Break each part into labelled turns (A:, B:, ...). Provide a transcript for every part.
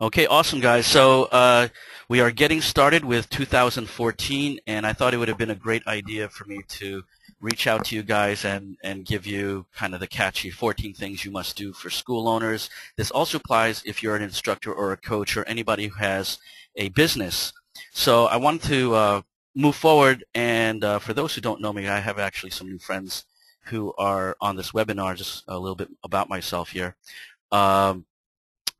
A: Okay, awesome, guys. So uh, we are getting started with 2014, and I thought it would have been a great idea for me to reach out to you guys and, and give you kind of the catchy 14 things you must do for school owners. This also applies if you're an instructor or a coach or anybody who has a business. So I want to uh, move forward, and uh, for those who don't know me, I have actually some new friends who are on this webinar, just a little bit about myself here. Um,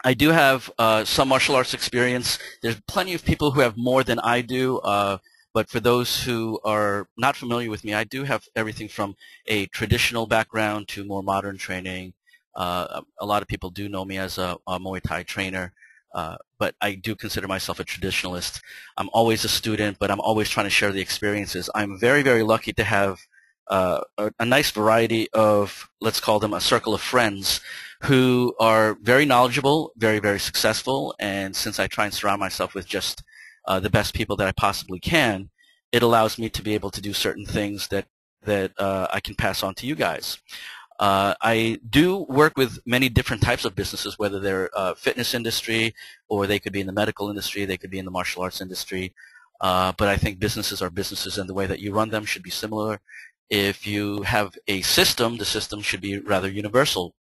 A: I do have uh, some martial arts experience. There's plenty of people who have more than I do, uh, but for those who are not familiar with me, I do have everything from a traditional background to more modern training. Uh, a lot of people do know me as a, a Muay Thai trainer, uh, but I do consider myself a traditionalist. I'm always a student, but I'm always trying to share the experiences. I'm very, very lucky to have uh, a, a nice variety of, let's call them a circle of friends who are very knowledgeable, very, very successful, and since I try and surround myself with just uh, the best people that I possibly can, it allows me to be able to do certain things that, that uh, I can pass on to you guys. Uh, I do work with many different types of businesses, whether they're uh, fitness industry or they could be in the medical industry, they could be in the martial arts industry. Uh, but I think businesses are businesses and the way that you run them should be similar. If you have a system, the system should be rather universal.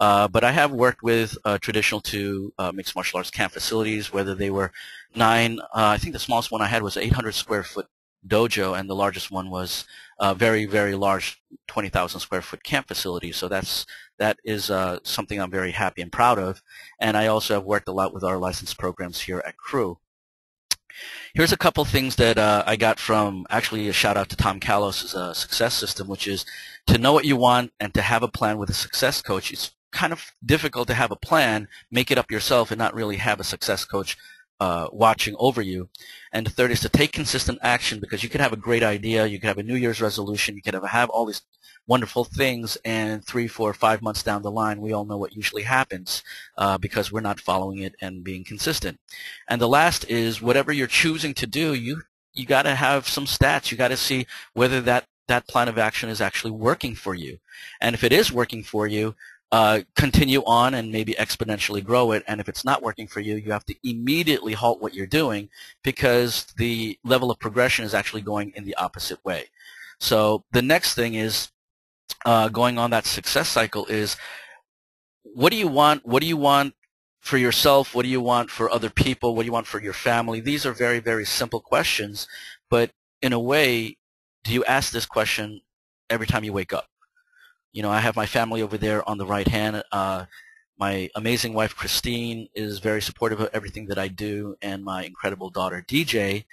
A: Uh, but I have worked with uh, traditional to uh, mixed martial arts camp facilities, whether they were nine, uh, I think the smallest one I had was 800 square foot dojo, and the largest one was a very, very large 20,000 square foot camp facility. So that's that is uh, something I'm very happy and proud of. And I also have worked a lot with our license programs here at KRU. Here's a couple things that uh, I got from actually a shout out to Tom Callos' uh, success system, which is to know what you want and to have a plan with a success coach. It's kind of difficult to have a plan, make it up yourself, and not really have a success coach uh, watching over you. And the third is to take consistent action because you could have a great idea, you could have a New Year's resolution, you could have, have all these wonderful things, and three, four, five months down the line, we all know what usually happens uh, because we're not following it and being consistent. And the last is whatever you're choosing to do, you you got to have some stats. You got to see whether that that plan of action is actually working for you. And if it is working for you, uh, continue on and maybe exponentially grow it. And if it's not working for you, you have to immediately halt what you're doing because the level of progression is actually going in the opposite way. So the next thing is uh, going on that success cycle is what do you want? What do you want for yourself? What do you want for other people? What do you want for your family? These are very, very simple questions, but in a way, do you ask this question every time you wake up? You know, I have my family over there on the right hand. Uh, my amazing wife, Christine, is very supportive of everything that I do, and my incredible daughter, DJ,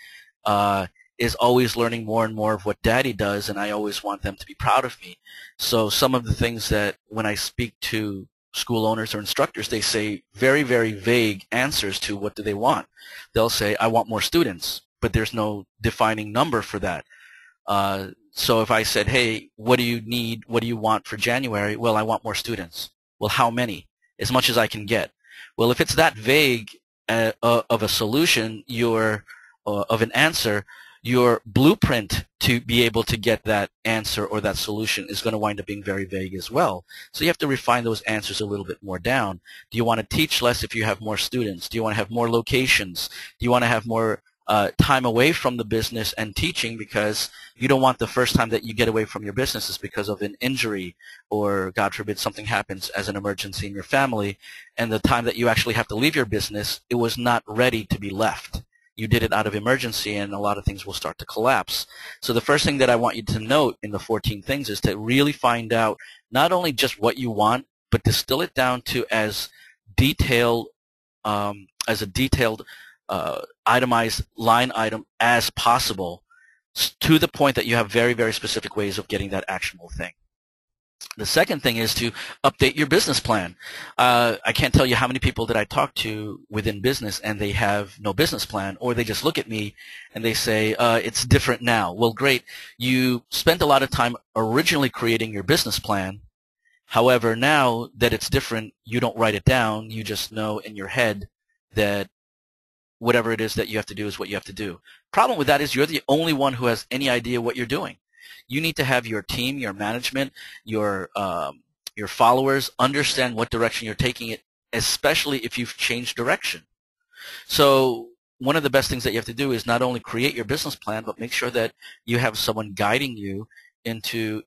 A: uh, is always learning more and more of what daddy does and I always want them to be proud of me. So some of the things that when I speak to school owners or instructors, they say very, very vague answers to what do they want. They'll say, I want more students, but there's no defining number for that. Uh, so if I said, hey, what do you need? What do you want for January? Well, I want more students. Well, how many? As much as I can get. Well, if it's that vague uh, of a solution, your uh, of an answer, your blueprint to be able to get that answer or that solution is going to wind up being very vague as well. So you have to refine those answers a little bit more down. Do you want to teach less if you have more students? Do you want to have more locations? Do you want to have more uh, time away from the business and teaching because you don't want the first time that you get away from your business is because of an injury or God forbid something happens as an emergency in your family and the time that you actually have to leave your business it was not ready to be left you did it out of emergency and a lot of things will start to collapse. So the first thing that I want you to note in the 14 things is to really find out not only just what you want, but distill it down to as detailed, um, as a detailed, uh, itemized line item as possible to the point that you have very, very specific ways of getting that actionable thing. The second thing is to update your business plan. Uh, I can't tell you how many people that I talk to within business and they have no business plan or they just look at me and they say, uh, it's different now. Well, great. You spent a lot of time originally creating your business plan. However, now that it's different, you don't write it down. You just know in your head that whatever it is that you have to do is what you have to do. Problem with that is you're the only one who has any idea what you're doing. You need to have your team, your management, your um, your followers understand what direction you're taking it, especially if you've changed direction. So one of the best things that you have to do is not only create your business plan, but make sure that you have someone guiding you into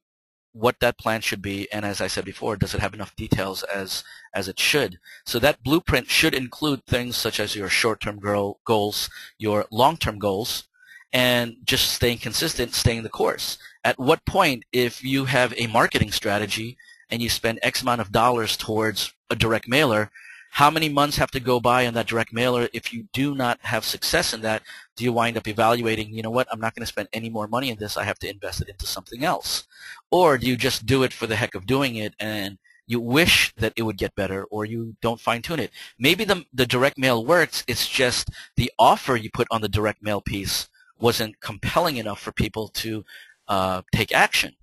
A: what that plan should be, and as I said before, does it have enough details as as it should? So that blueprint should include things such as your short-term goals, your long-term goals, and just staying consistent, staying the course. At what point, if you have a marketing strategy and you spend X amount of dollars towards a direct mailer, how many months have to go by on that direct mailer? If you do not have success in that do you wind up evaluating you know what? I'm not going to spend any more money in this. I have to invest it into something else. Or do you just do it for the heck of doing it and you wish that it would get better or you don't fine tune it? Maybe the, the direct mail works. It's just the offer you put on the direct mail piece wasn't compelling enough for people to uh, take action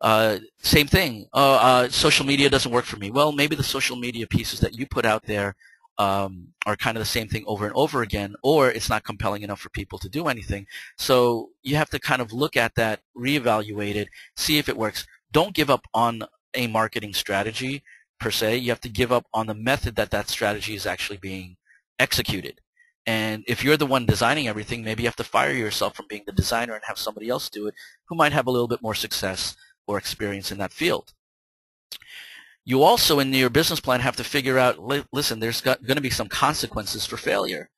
A: uh, same thing. Uh, uh, social media doesn't work for me. Well, maybe the social media pieces that you put out there um, are kind of the same thing over and over again, or it's not compelling enough for people to do anything. So you have to kind of look at that, reevaluate it, see if it works. Don't give up on a marketing strategy per se. You have to give up on the method that that strategy is actually being executed. And if you're the one designing everything, maybe you have to fire yourself from being the designer and have somebody else do it who might have a little bit more success or experience in that field. You also, in your business plan, have to figure out, listen, there's going to be some consequences for failure.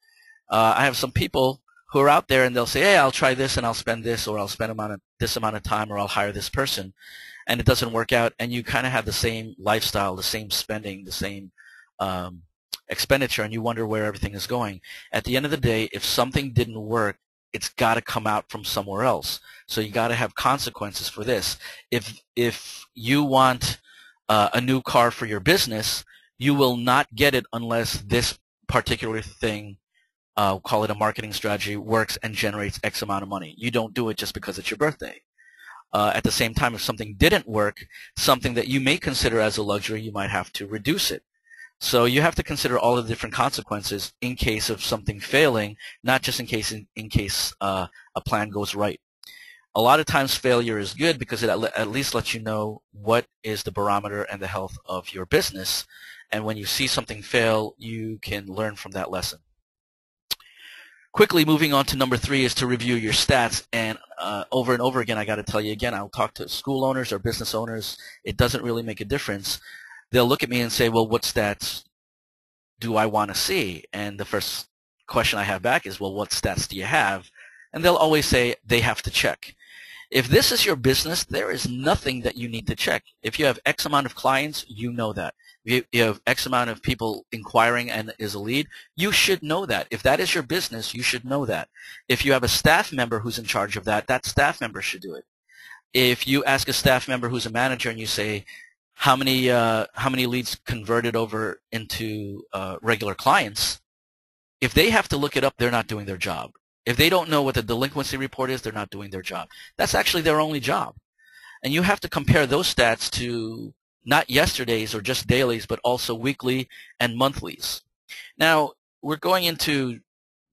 A: Uh, I have some people who are out there and they'll say, hey, I'll try this and I'll spend this or I'll spend amount of, this amount of time or I'll hire this person. And it doesn't work out and you kind of have the same lifestyle, the same spending, the same um, expenditure and you wonder where everything is going. At the end of the day, if something didn't work, it's got to come out from somewhere else. So you got to have consequences for this. If if you want uh, a new car for your business, you will not get it unless this particular thing, uh, call it a marketing strategy, works and generates X amount of money. You don't do it just because it's your birthday. Uh, at the same time, if something didn't work, something that you may consider as a luxury, you might have to reduce it. So you have to consider all the different consequences in case of something failing, not just in case in, in case uh, a plan goes right. A lot of times failure is good because it at least lets you know what is the barometer and the health of your business. And when you see something fail, you can learn from that lesson. Quickly moving on to number three is to review your stats. And uh, over and over again, I got to tell you again, I'll talk to school owners or business owners. It doesn't really make a difference they'll look at me and say, well, what stats do I want to see? And the first question I have back is, well, what stats do you have? And they'll always say they have to check. If this is your business, there is nothing that you need to check. If you have X amount of clients, you know that. If you have X amount of people inquiring and is a lead, you should know that. If that is your business, you should know that. If you have a staff member who's in charge of that, that staff member should do it. If you ask a staff member who's a manager and you say, how many uh, how many leads converted over into uh, regular clients. If they have to look it up, they're not doing their job. If they don't know what the delinquency report is, they're not doing their job. That's actually their only job. And you have to compare those stats to not yesterday's or just dailies, but also weekly and monthlies. Now, we're going into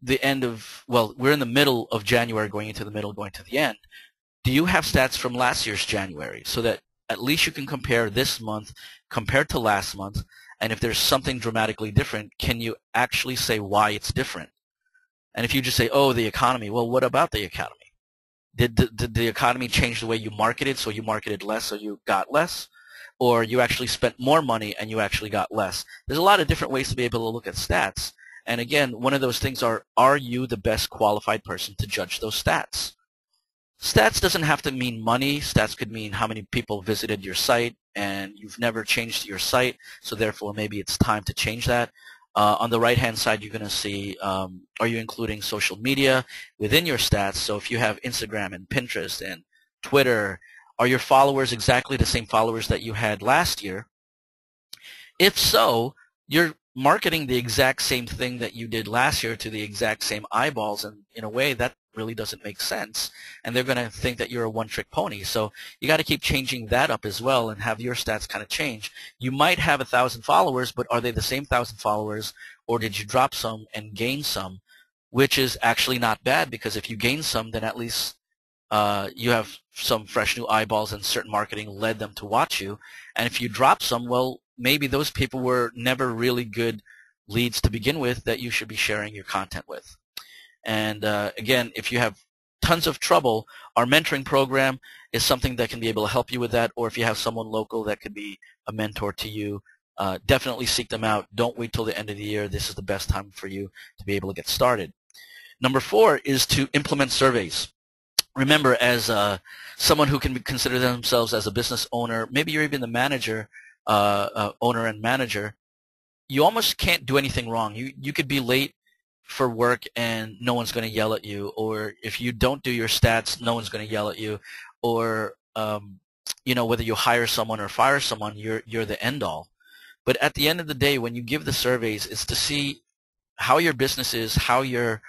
A: the end of, well, we're in the middle of January, going into the middle, going to the end. Do you have stats from last year's January so that at least you can compare this month compared to last month. And if there's something dramatically different, can you actually say why it's different? And if you just say, oh, the economy, well, what about the economy? Did the, did the economy change the way you marketed, so you marketed less, so you got less? Or you actually spent more money and you actually got less? There's a lot of different ways to be able to look at stats. And again, one of those things are, are you the best qualified person to judge those stats? Stats doesn't have to mean money. Stats could mean how many people visited your site, and you've never changed your site, so therefore maybe it's time to change that. Uh, on the right-hand side, you're going to see, um, are you including social media within your stats? So if you have Instagram and Pinterest and Twitter, are your followers exactly the same followers that you had last year? If so, you're marketing the exact same thing that you did last year to the exact same eyeballs, and in a way, that really doesn't make sense and they're going to think that you're a one-trick pony. So you got to keep changing that up as well and have your stats kind of change. You might have a thousand followers but are they the same thousand followers or did you drop some and gain some? Which is actually not bad because if you gain some then at least uh, you have some fresh new eyeballs and certain marketing led them to watch you. And if you drop some well maybe those people were never really good leads to begin with that you should be sharing your content with. And uh, again, if you have tons of trouble, our mentoring program is something that can be able to help you with that. Or if you have someone local that could be a mentor to you, uh, definitely seek them out. Don't wait till the end of the year. This is the best time for you to be able to get started. Number four is to implement surveys. Remember, as uh, someone who can consider themselves as a business owner, maybe you're even the manager, uh, uh, owner and manager, you almost can't do anything wrong. You you could be late for work and no one's going to yell at you, or if you don't do your stats, no one's going to yell at you, or um, you know whether you hire someone or fire someone, you're you're the end all. But at the end of the day, when you give the surveys, it's to see how your business is, how your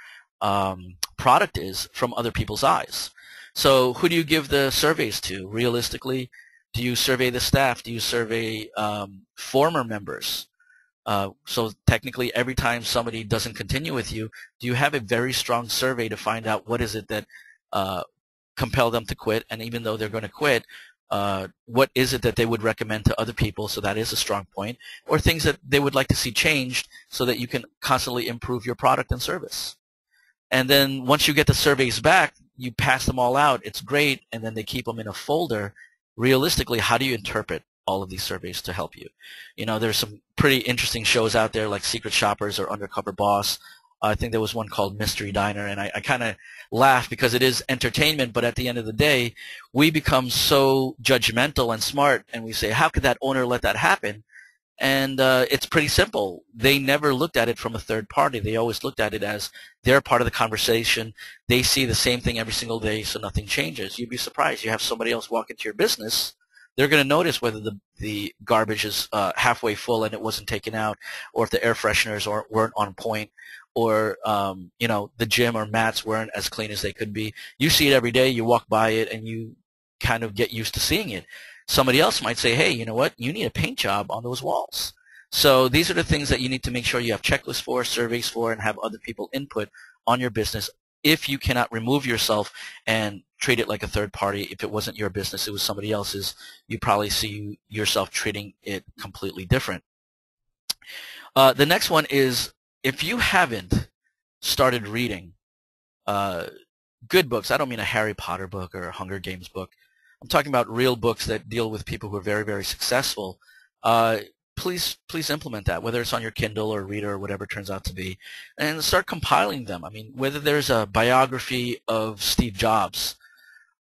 A: um, product is from other people's eyes. So who do you give the surveys to? Realistically, do you survey the staff? Do you survey um, former members? Uh, so technically, every time somebody doesn't continue with you, do you have a very strong survey to find out what is it that uh, compel them to quit? And even though they're going to quit, uh, what is it that they would recommend to other people? So that is a strong point. Or things that they would like to see changed so that you can constantly improve your product and service. And then once you get the surveys back, you pass them all out. It's great, and then they keep them in a folder. Realistically, how do you interpret all of these surveys to help you? You know, there's some pretty interesting shows out there like Secret Shoppers or Undercover Boss. I think there was one called Mystery Diner, and I, I kind of laugh because it is entertainment, but at the end of the day, we become so judgmental and smart, and we say, how could that owner let that happen? And uh, it's pretty simple. They never looked at it from a third party. They always looked at it as they're part of the conversation. They see the same thing every single day, so nothing changes. You'd be surprised. You have somebody else walk into your business. They're going to notice whether the, the garbage is uh, halfway full and it wasn't taken out, or if the air fresheners aren't, weren't on point, or um, you know the gym or mats weren't as clean as they could be. You see it every day. You walk by it, and you kind of get used to seeing it. Somebody else might say, hey, you know what? You need a paint job on those walls. So these are the things that you need to make sure you have checklists for, surveys for, and have other people input on your business if you cannot remove yourself and treat it like a third party. If it wasn't your business, it was somebody else's, you probably see yourself treating it completely different. Uh, the next one is if you haven't started reading uh, good books, I don't mean a Harry Potter book or a Hunger Games book, I'm talking about real books that deal with people who are very, very successful. Uh, please, please implement that, whether it's on your Kindle or Reader or whatever it turns out to be, and start compiling them. I mean, whether there's a biography of Steve Jobs,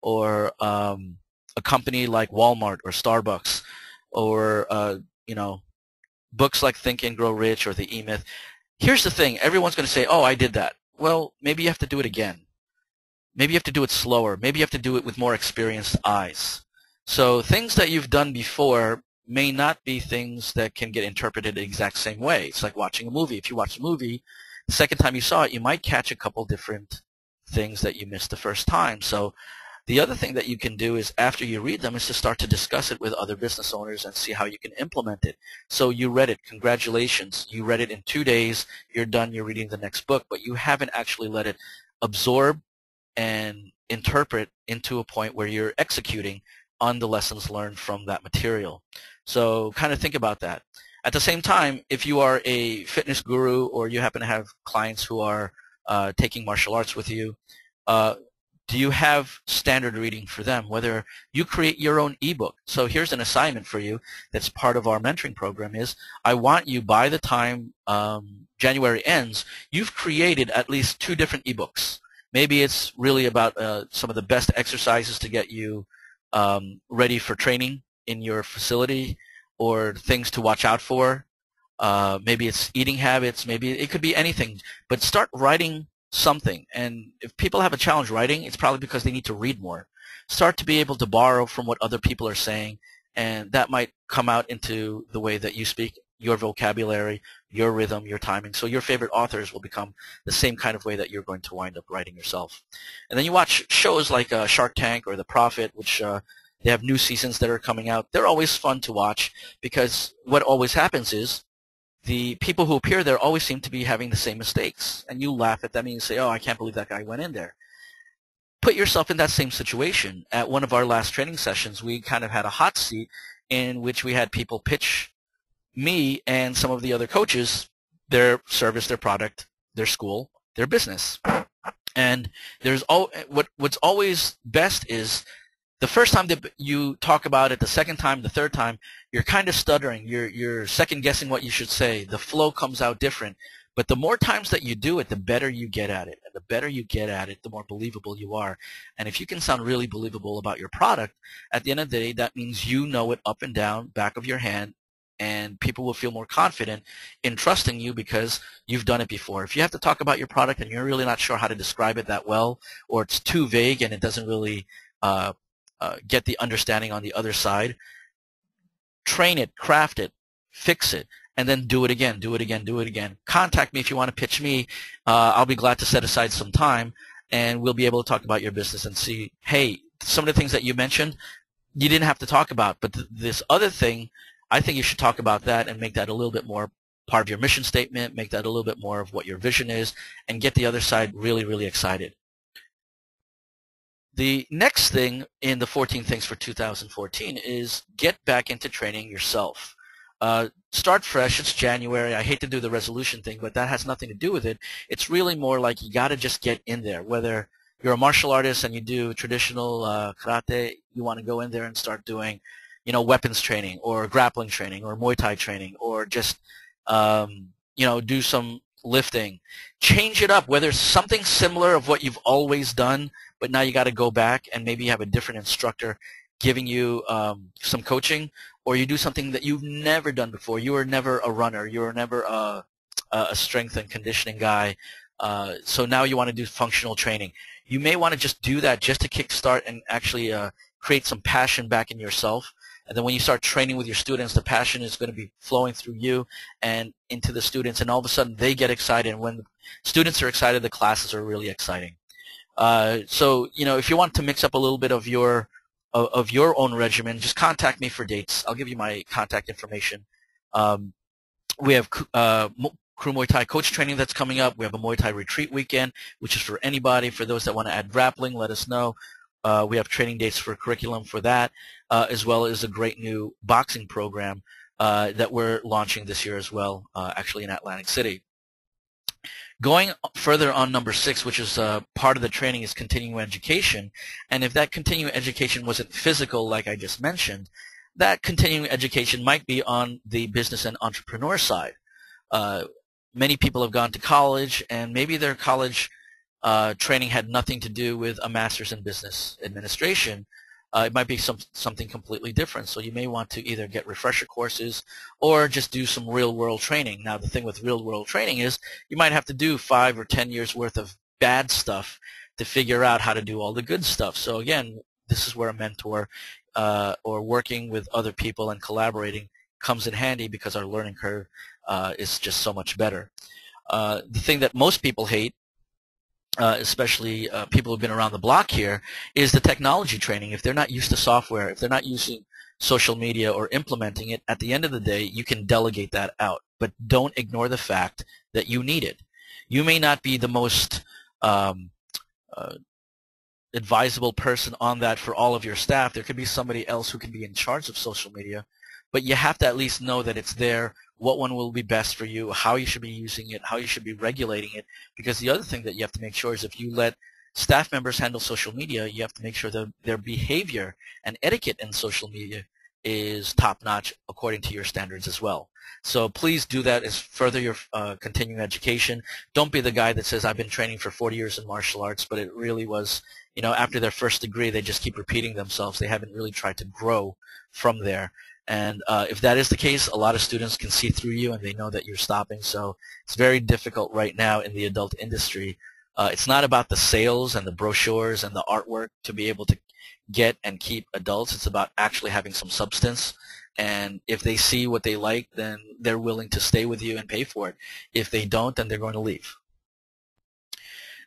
A: or um, a company like Walmart or Starbucks, or uh, you know, books like Think and Grow Rich or The E-Myth. Here's the thing: everyone's going to say, "Oh, I did that." Well, maybe you have to do it again. Maybe you have to do it slower. Maybe you have to do it with more experienced eyes. So things that you've done before may not be things that can get interpreted the exact same way. It's like watching a movie. If you watch a movie, the second time you saw it, you might catch a couple different things that you missed the first time. So the other thing that you can do is after you read them is to start to discuss it with other business owners and see how you can implement it. So you read it. Congratulations. You read it in two days. You're done. You're reading the next book, but you haven't actually let it absorb and interpret into a point where you're executing on the lessons learned from that material. So kind of think about that. At the same time, if you are a fitness guru or you happen to have clients who are uh, taking martial arts with you, uh, do you have standard reading for them? Whether you create your own ebook. So here's an assignment for you that's part of our mentoring program is I want you by the time um, January ends, you've created at least two different ebooks. Maybe it's really about uh, some of the best exercises to get you um, ready for training in your facility or things to watch out for. Uh, maybe it's eating habits. Maybe it could be anything. But start writing something. And if people have a challenge writing, it's probably because they need to read more. Start to be able to borrow from what other people are saying, and that might come out into the way that you speak your vocabulary, your rhythm, your timing. So your favorite authors will become the same kind of way that you're going to wind up writing yourself. And then you watch shows like uh, Shark Tank or The Profit, which uh, they have new seasons that are coming out. They're always fun to watch because what always happens is the people who appear there always seem to be having the same mistakes. And you laugh at them and you say, oh, I can't believe that guy went in there. Put yourself in that same situation. At one of our last training sessions, we kind of had a hot seat in which we had people pitch me and some of the other coaches their service, their product, their school, their business. And there's all what what's always best is the first time that you talk about it, the second time, the third time, you're kind of stuttering. You're you're second guessing what you should say. The flow comes out different. But the more times that you do it, the better you get at it. And the better you get at it, the more believable you are. And if you can sound really believable about your product, at the end of the day, that means you know it up and down, back of your hand, and people will feel more confident in trusting you because you've done it before. If you have to talk about your product and you're really not sure how to describe it that well, or it's too vague and it doesn't really uh, uh, get the understanding on the other side, train it, craft it, fix it, and then do it again, do it again, do it again. Contact me if you want to pitch me. Uh, I'll be glad to set aside some time, and we'll be able to talk about your business and see, hey, some of the things that you mentioned, you didn't have to talk about, but th- this other thing, I think you should talk about that and make that a little bit more part of your mission statement, make that a little bit more of what your vision is, and get the other side really, really excited. The next thing in the 14 things for 2014 is get back into training yourself. Uh, start fresh. It's January. I hate to do the resolution thing, but that has nothing to do with it. It's really more like you got to just get in there. Whether you're a martial artist and you do traditional uh, karate, you want to go in there and start doing, you know, weapons training or grappling training or Muay Thai training or just, um, you know, do some lifting. Change it up. Whether it's something similar of what you've always done, but now you got to go back and maybe have a different instructor giving you um, some coaching, or you do something that you've never done before. You were never a runner. You were never a, a strength and conditioning guy. Uh, so now you want to do functional training. You may want to just do that just to kickstart and actually uh, create some passion back in yourself. And then when you start training with your students, the passion is going to be flowing through you and into the students, and all of a sudden they get excited. And when students are excited, the classes are really exciting. Uh, so, you know, if you want to mix up a little bit of your of, your own regimen, just contact me for dates. I'll give you my contact information. Um, we have uh, KRU Muay Thai coach training that's coming up. We have a Muay Thai retreat weekend, which is for anybody. For those that want to add grappling, let us know. Uh, we have training dates for curriculum for that, uh, as well as a great new boxing program uh, that we're launching this year as well, uh, actually in Atlantic City. Going further on number six, which is uh, part of the training, is continuing education. And if that continuing education wasn't physical, like I just mentioned, that continuing education might be on the business and entrepreneur side. Uh, many people have gone to college, and maybe their college uh, training had nothing to do with a master's in business administration, uh, it might be some, something completely different. So you may want to either get refresher courses or just do some real-world training. Now, the thing with real-world training is you might have to do five or ten years worth of bad stuff to figure out how to do all the good stuff. So again, this is where a mentor uh, or working with other people and collaborating comes in handy because our learning curve uh, is just so much better. Uh, the thing that most people hate uh, especially uh, people who've been around the block here, is the technology training. If they're not used to software, if they're not using social media or implementing it, at the end of the day, you can delegate that out. But don't ignore the fact that you need it. You may not be the most um, uh, advisable person on that for all of your staff. There could be somebody else who can be in charge of social media, but you have to at least know that it's there what one will be best for you, how you should be using it, how you should be regulating it. Because the other thing that you have to make sure is if you let staff members handle social media, you have to make sure that their behavior and etiquette in social media is top-notch according to your standards as well. So please do that as further your uh, continuing education. Don't be the guy that says, I've been training for 40 years in martial arts, but it really was, you know, after their first degree, they just keep repeating themselves. They haven't really tried to grow from there. And uh, if that is the case, a lot of students can see through you and they know that you're stopping. So it's very difficult right now in the adult industry. Uh, it's not about the sales and the brochures and the artwork to be able to get and keep adults. It's about actually having some substance. And if they see what they like, then they're willing to stay with you and pay for it. If they don't, then they're going to leave.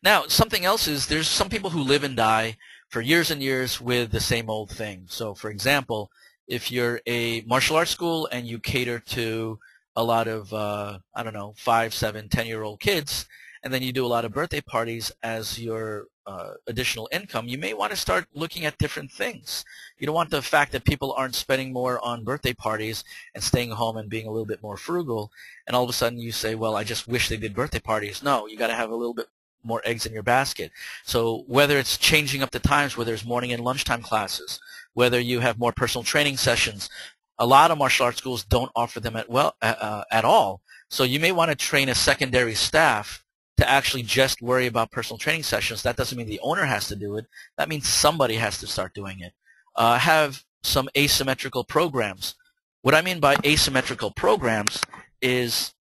A: Now, something else is there's some people who live and die for years and years with the same old thing. So, for example, if you're a martial arts school and you cater to a lot of uh, I don't know five, seven, ten year old kids, and then you do a lot of birthday parties as your uh, additional income, you may want to start looking at different things. You don't want the fact that people aren't spending more on birthday parties and staying home and being a little bit more frugal, and all of a sudden you say, well, I just wish they did birthday parties. No, you got to have a little bit more eggs in your basket. So whether it's changing up the times where there's morning and lunchtime classes, whether you have more personal training sessions, a lot of martial arts schools don't offer them at well uh, at all. So you may want to train a secondary staff to actually just worry about personal training sessions. That doesn't mean the owner has to do it. That means somebody has to start doing it. Uh, have some asymmetrical programs. What I mean by asymmetrical programs is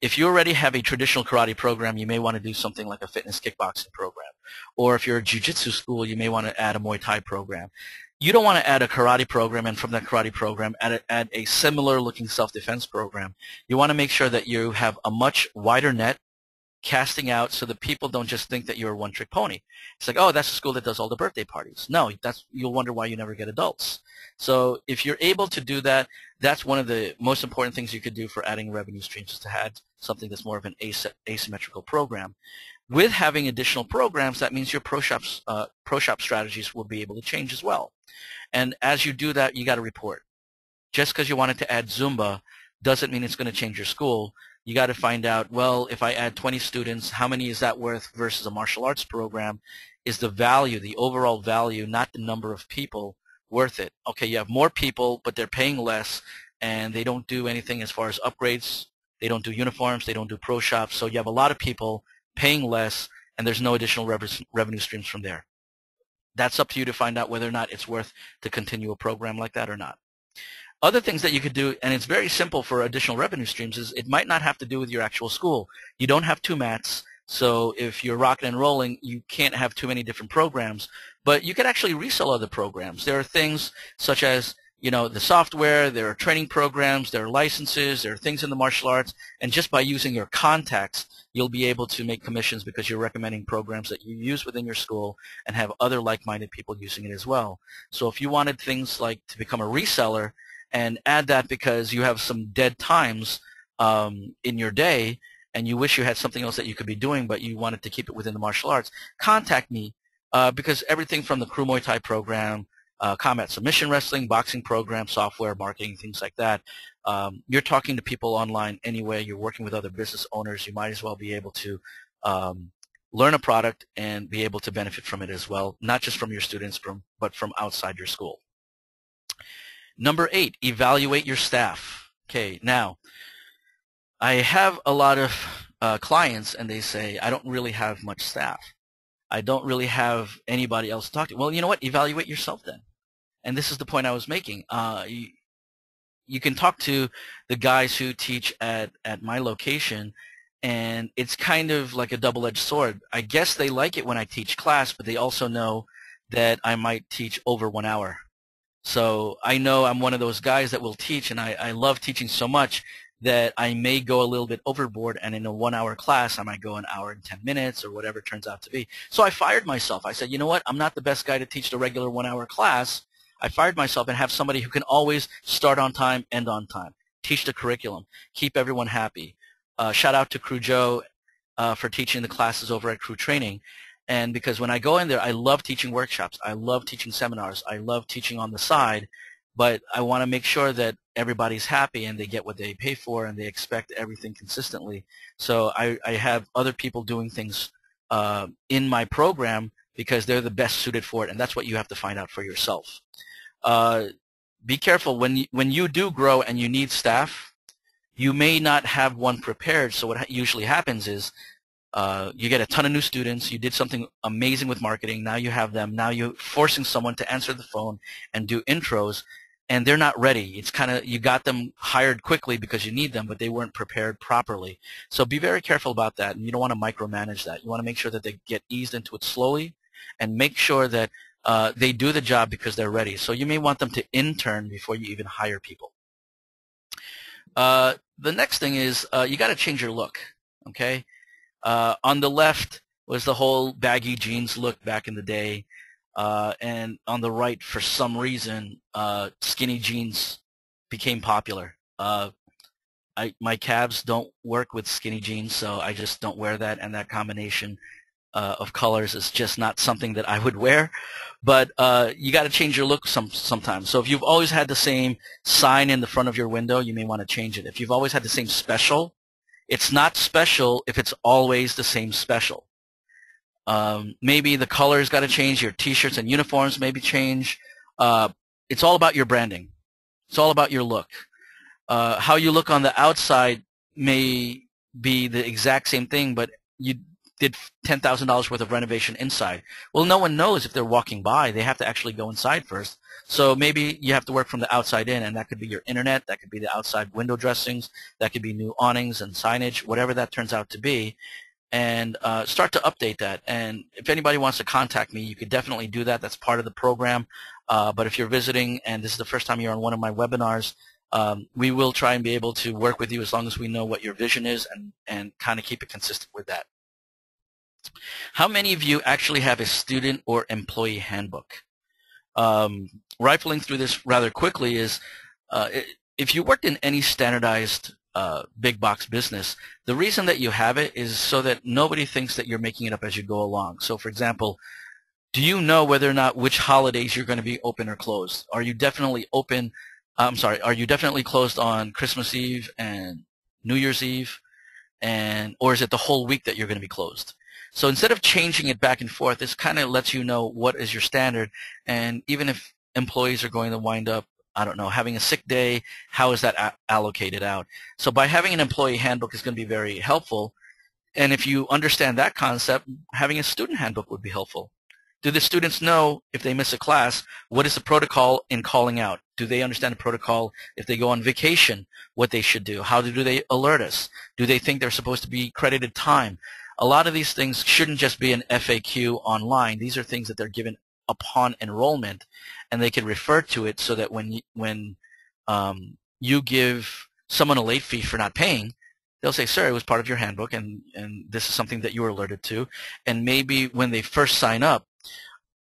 A: if you already have a traditional karate program, you may want to do something like a fitness kickboxing program. Or if you're a jiu-jitsu school, you may want to add a Muay Thai program. You don't want to add a karate program and from that karate program add a, add a similar looking self-defense program. You want to make sure that you have a much wider net casting out so that people don't just think that you're a one-trick pony. It's like, oh, that's the school that does all the birthday parties. No, that's you'll wonder why you never get adults. So if you're able to do that, that's one of the most important things you could do for adding revenue streams is to add something that's more of an asymmetrical program. With having additional programs, that means your pro shops uh, pro shop strategies will be able to change as well. And as you do that, you got to report. Just because you wanted to add Zumba doesn't mean it's going to change your school you got to find out, well, if I add 20 students, how many is that worth versus a martial arts program? Is the value, the overall value, not the number of people, worth it? Okay, you have more people, but they're paying less, and they don't do anything as far as upgrades. They don't do uniforms. They don't do pro shops. So you have a lot of people paying less, and there's no additional revenue streams from there. That's up to you to find out whether or not it's worth to continue a program like that or not. Other things that you could do, and it's very simple for additional revenue streams, is it might not have to do with your actual school. You don't have two mats, so if you're rocking and rolling, you can't have too many different programs. But you could actually resell other programs. There are things such as you know, the software, there are training programs, there are licenses, there are things in the martial arts, and just by using your contacts, you'll be able to make commissions because you're recommending programs that you use within your school and have other like-minded people using it as well. So if you wanted things like to become a reseller, and add that because you have some dead times um, in your day and you wish you had something else that you could be doing but you wanted to keep it within the martial arts, contact me uh, because everything from the KRU Muay Thai program, uh, combat submission wrestling, boxing program, software, marketing, things like that. Um, you're talking to people online anyway. You're working with other business owners. You might as well be able to um, learn a product and be able to benefit from it as well, not just from your students, from, but from outside your school. Number eight, evaluate your staff. Okay, now, I have a lot of uh, clients and they say, I don't really have much staff. I don't really have anybody else to talk to. Well, you know what? Evaluate yourself then. And this is the point I was making. Uh, you, you can talk to the guys who teach at, at my location and it's kind of like a double-edged sword. I guess they like it when I teach class, but they also know that I might teach over one hour. So I know I'm one of those guys that will teach, and I, I love teaching so much that I may go a little bit overboard, and in a one-hour class, I might go an hour and 10 minutes or whatever it turns out to be. So I fired myself. I said, you know what? I'm not the best guy to teach the regular one-hour class. I fired myself and have somebody who can always start on time, end on time, teach the curriculum, keep everyone happy. Uh, shout out to KRU Joe uh, for teaching the classes over at KRU Training. And because when I go in there, I love teaching workshops. I love teaching seminars. I love teaching on the side. But I want to make sure that everybody's happy and they get what they pay for and they expect everything consistently. So I, I have other people doing things uh, in my program because they're the best suited for it. And that's what you have to find out for yourself. Uh, be careful when you, when you do grow and you need staff, you may not have one prepared. So what usually happens is uh, you get a ton of new students. You did something amazing with marketing. Now you have them. Now you're forcing someone to answer the phone and do intros, and they're not ready. It's kind of you got them hired quickly because you need them, but they weren't prepared properly. So be very careful about that, and you don't want to micromanage that. You want to make sure that they get eased into it slowly, and make sure that uh, they do the job because they're ready. So you may want them to intern before you even hire people. Uh, the next thing is uh, you got to change your look. Okay, uh, on the left was the whole baggy jeans look back in the day. Uh, and on the right, for some reason, uh, skinny jeans became popular. I, my calves don't work with skinny jeans, so I just don't wear that, and that combination uh, of colors is just not something that I would wear. But uh, you got to change your look some sometimes. So if you've always had the same sign in the front of your window, you may want to change it. If you've always had the same special, it's not special if it's always the same special. Um, maybe the colors got to change. Your T-shirts and uniforms maybe change. Uh, it's all about your branding. It's all about your look. Uh, how you look on the outside may be the exact same thing, but you did $10,000 worth of renovation inside. Well, no one knows if they're walking by. They have to actually go inside first. So maybe you have to work from the outside in, and that could be your internet, that could be the outside window dressings, that could be new awnings and signage, whatever that turns out to be, and uh, start to update that. And if anybody wants to contact me, you could definitely do that. That's part of the program. Uh, but if you're visiting and this is the first time you're on one of my webinars, um, we will try and be able to work with you as long as we know what your vision is and, and kind of keep it consistent with that. How many of you actually have a student or employee handbook? Um, rifling through this rather quickly is uh, if you worked in any standardized uh, big box business, the reason that you have it is so that nobody thinks that you're making it up as you go along. So for example, do you know whether or not which holidays you're going to be open or closed? Are you definitely open, I'm sorry, are you definitely closed on Christmas Eve and New Year's Eve? And, or is it the whole week that you're going to be closed? So instead of changing it back and forth, this kind of lets you know what is your standard. And even if employees are going to wind up, I don't know, having a sick day, how is that allocated out? So by having an employee handbook is going to be very helpful. And if you understand that concept, having a student handbook would be helpful. Do the students know if they miss a class, what is the protocol in calling out? Do they understand the protocol if they go on vacation, what they should do? How do they alert us? Do they think they're supposed to be credited time? A lot of these things shouldn't just be an FAQ online. These are things that they're given upon enrollment, and they can refer to it so that when when um, you give someone a late fee for not paying, they'll say, "Sir, it was part of your handbook, and and this is something that you were alerted to." And maybe when they first sign up,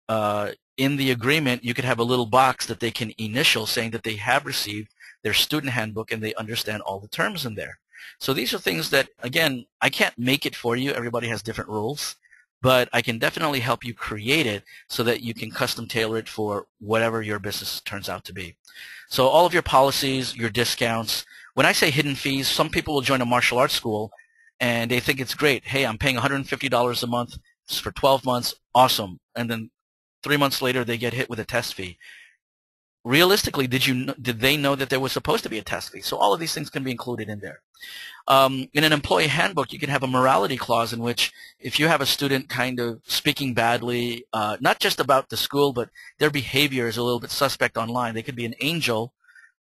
A: uh, in the agreement, you could have a little box that they can initial saying that they have received their student handbook and they understand all the terms in there. So these are things that, again, I can't make it for you. Everybody has different rules. But I can definitely help you create it so that you can custom tailor it for whatever your business turns out to be. So all of your policies, your discounts. When I say hidden fees, some people will join a martial arts school and they think it's great. Hey, I'm paying $150 a month for 12 months. Awesome. And then three months later, they get hit with a test fee realistically, did you did they know that there was supposed to be a test fee? So all of these things can be included in there. Um, in an employee handbook, you can have a morality clause in which if you have a student kind of speaking badly, uh, not just about the school, but their behavior is a little bit suspect online. They could be an angel,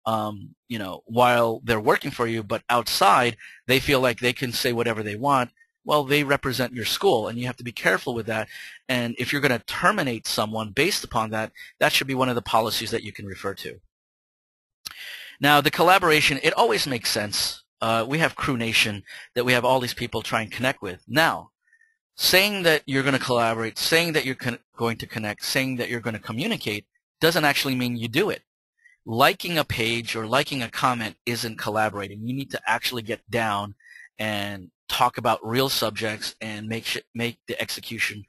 A: um, you know, while they're working for you, but outside they feel like they can say whatever they want well, they represent your school, and you have to be careful with that. And if you're going to terminate someone based upon that, that should be one of the policies that you can refer to. Now, the collaboration, it always makes sense. Uh, we have KRU Nation that we have all these people try and connect with. Now, saying that you're going to collaborate, saying that you're going to connect, saying that you're going to communicate doesn't actually mean you do it. Liking a page or liking a comment isn't collaborating. You need to actually get down and talk about real subjects and make make the execution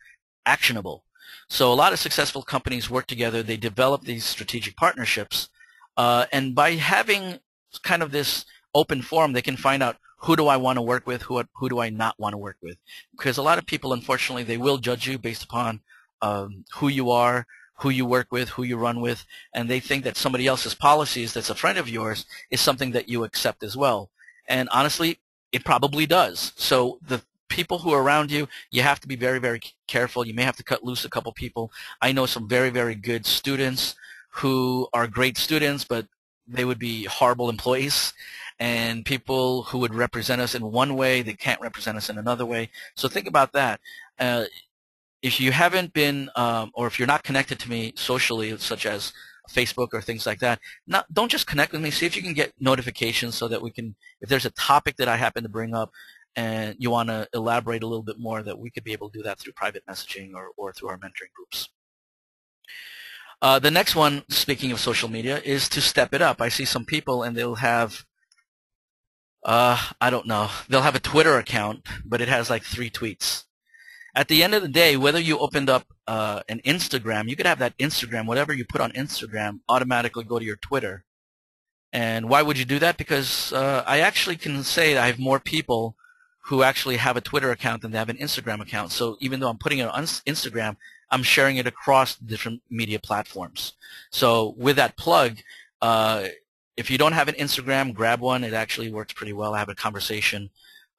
A: actionable. So a lot of successful companies work together. They develop these strategic partnerships, uh, and by having kind of this open forum, they can find out who do I want to work with, who who do I not want to work with. Because a lot of people, unfortunately, they will judge you based upon um, who you are, who you work with, who you run with, and they think that somebody else's policies that's a friend of yours is something that you accept as well. And honestly, it probably does. So the people who are around you, you have to be very, very careful. You may have to cut loose a couple people. I know some very, very good students who are great students, but they would be horrible employees. And people who would represent us in one way, they can't represent us in another way. So think about that. Uh, if you haven't been, um, or if you're not connected to me socially, such as Facebook or things like that. Not, don't just connect with me. See if you can get notifications so that we can, if there's a topic that I happen to bring up and you want to elaborate a little bit more, that we could be able to do that through private messaging or, or through our mentoring groups. Uh, the next one, speaking of social media, is to step it up. I see some people and they'll have Uh, I don't know. They'll have a Twitter account, but it has like three tweets. At the end of the day, whether you opened up uh, an Instagram, you could have that Instagram, whatever you put on Instagram, automatically go to your Twitter. And why would you do that? Because uh, I actually can say I have more people who actually have a Twitter account than they have an Instagram account. So even though I'm putting it on Instagram, I'm sharing it across different media platforms. So with that plug, uh, if you don't have an Instagram, grab one. It actually works pretty well. I have a conversation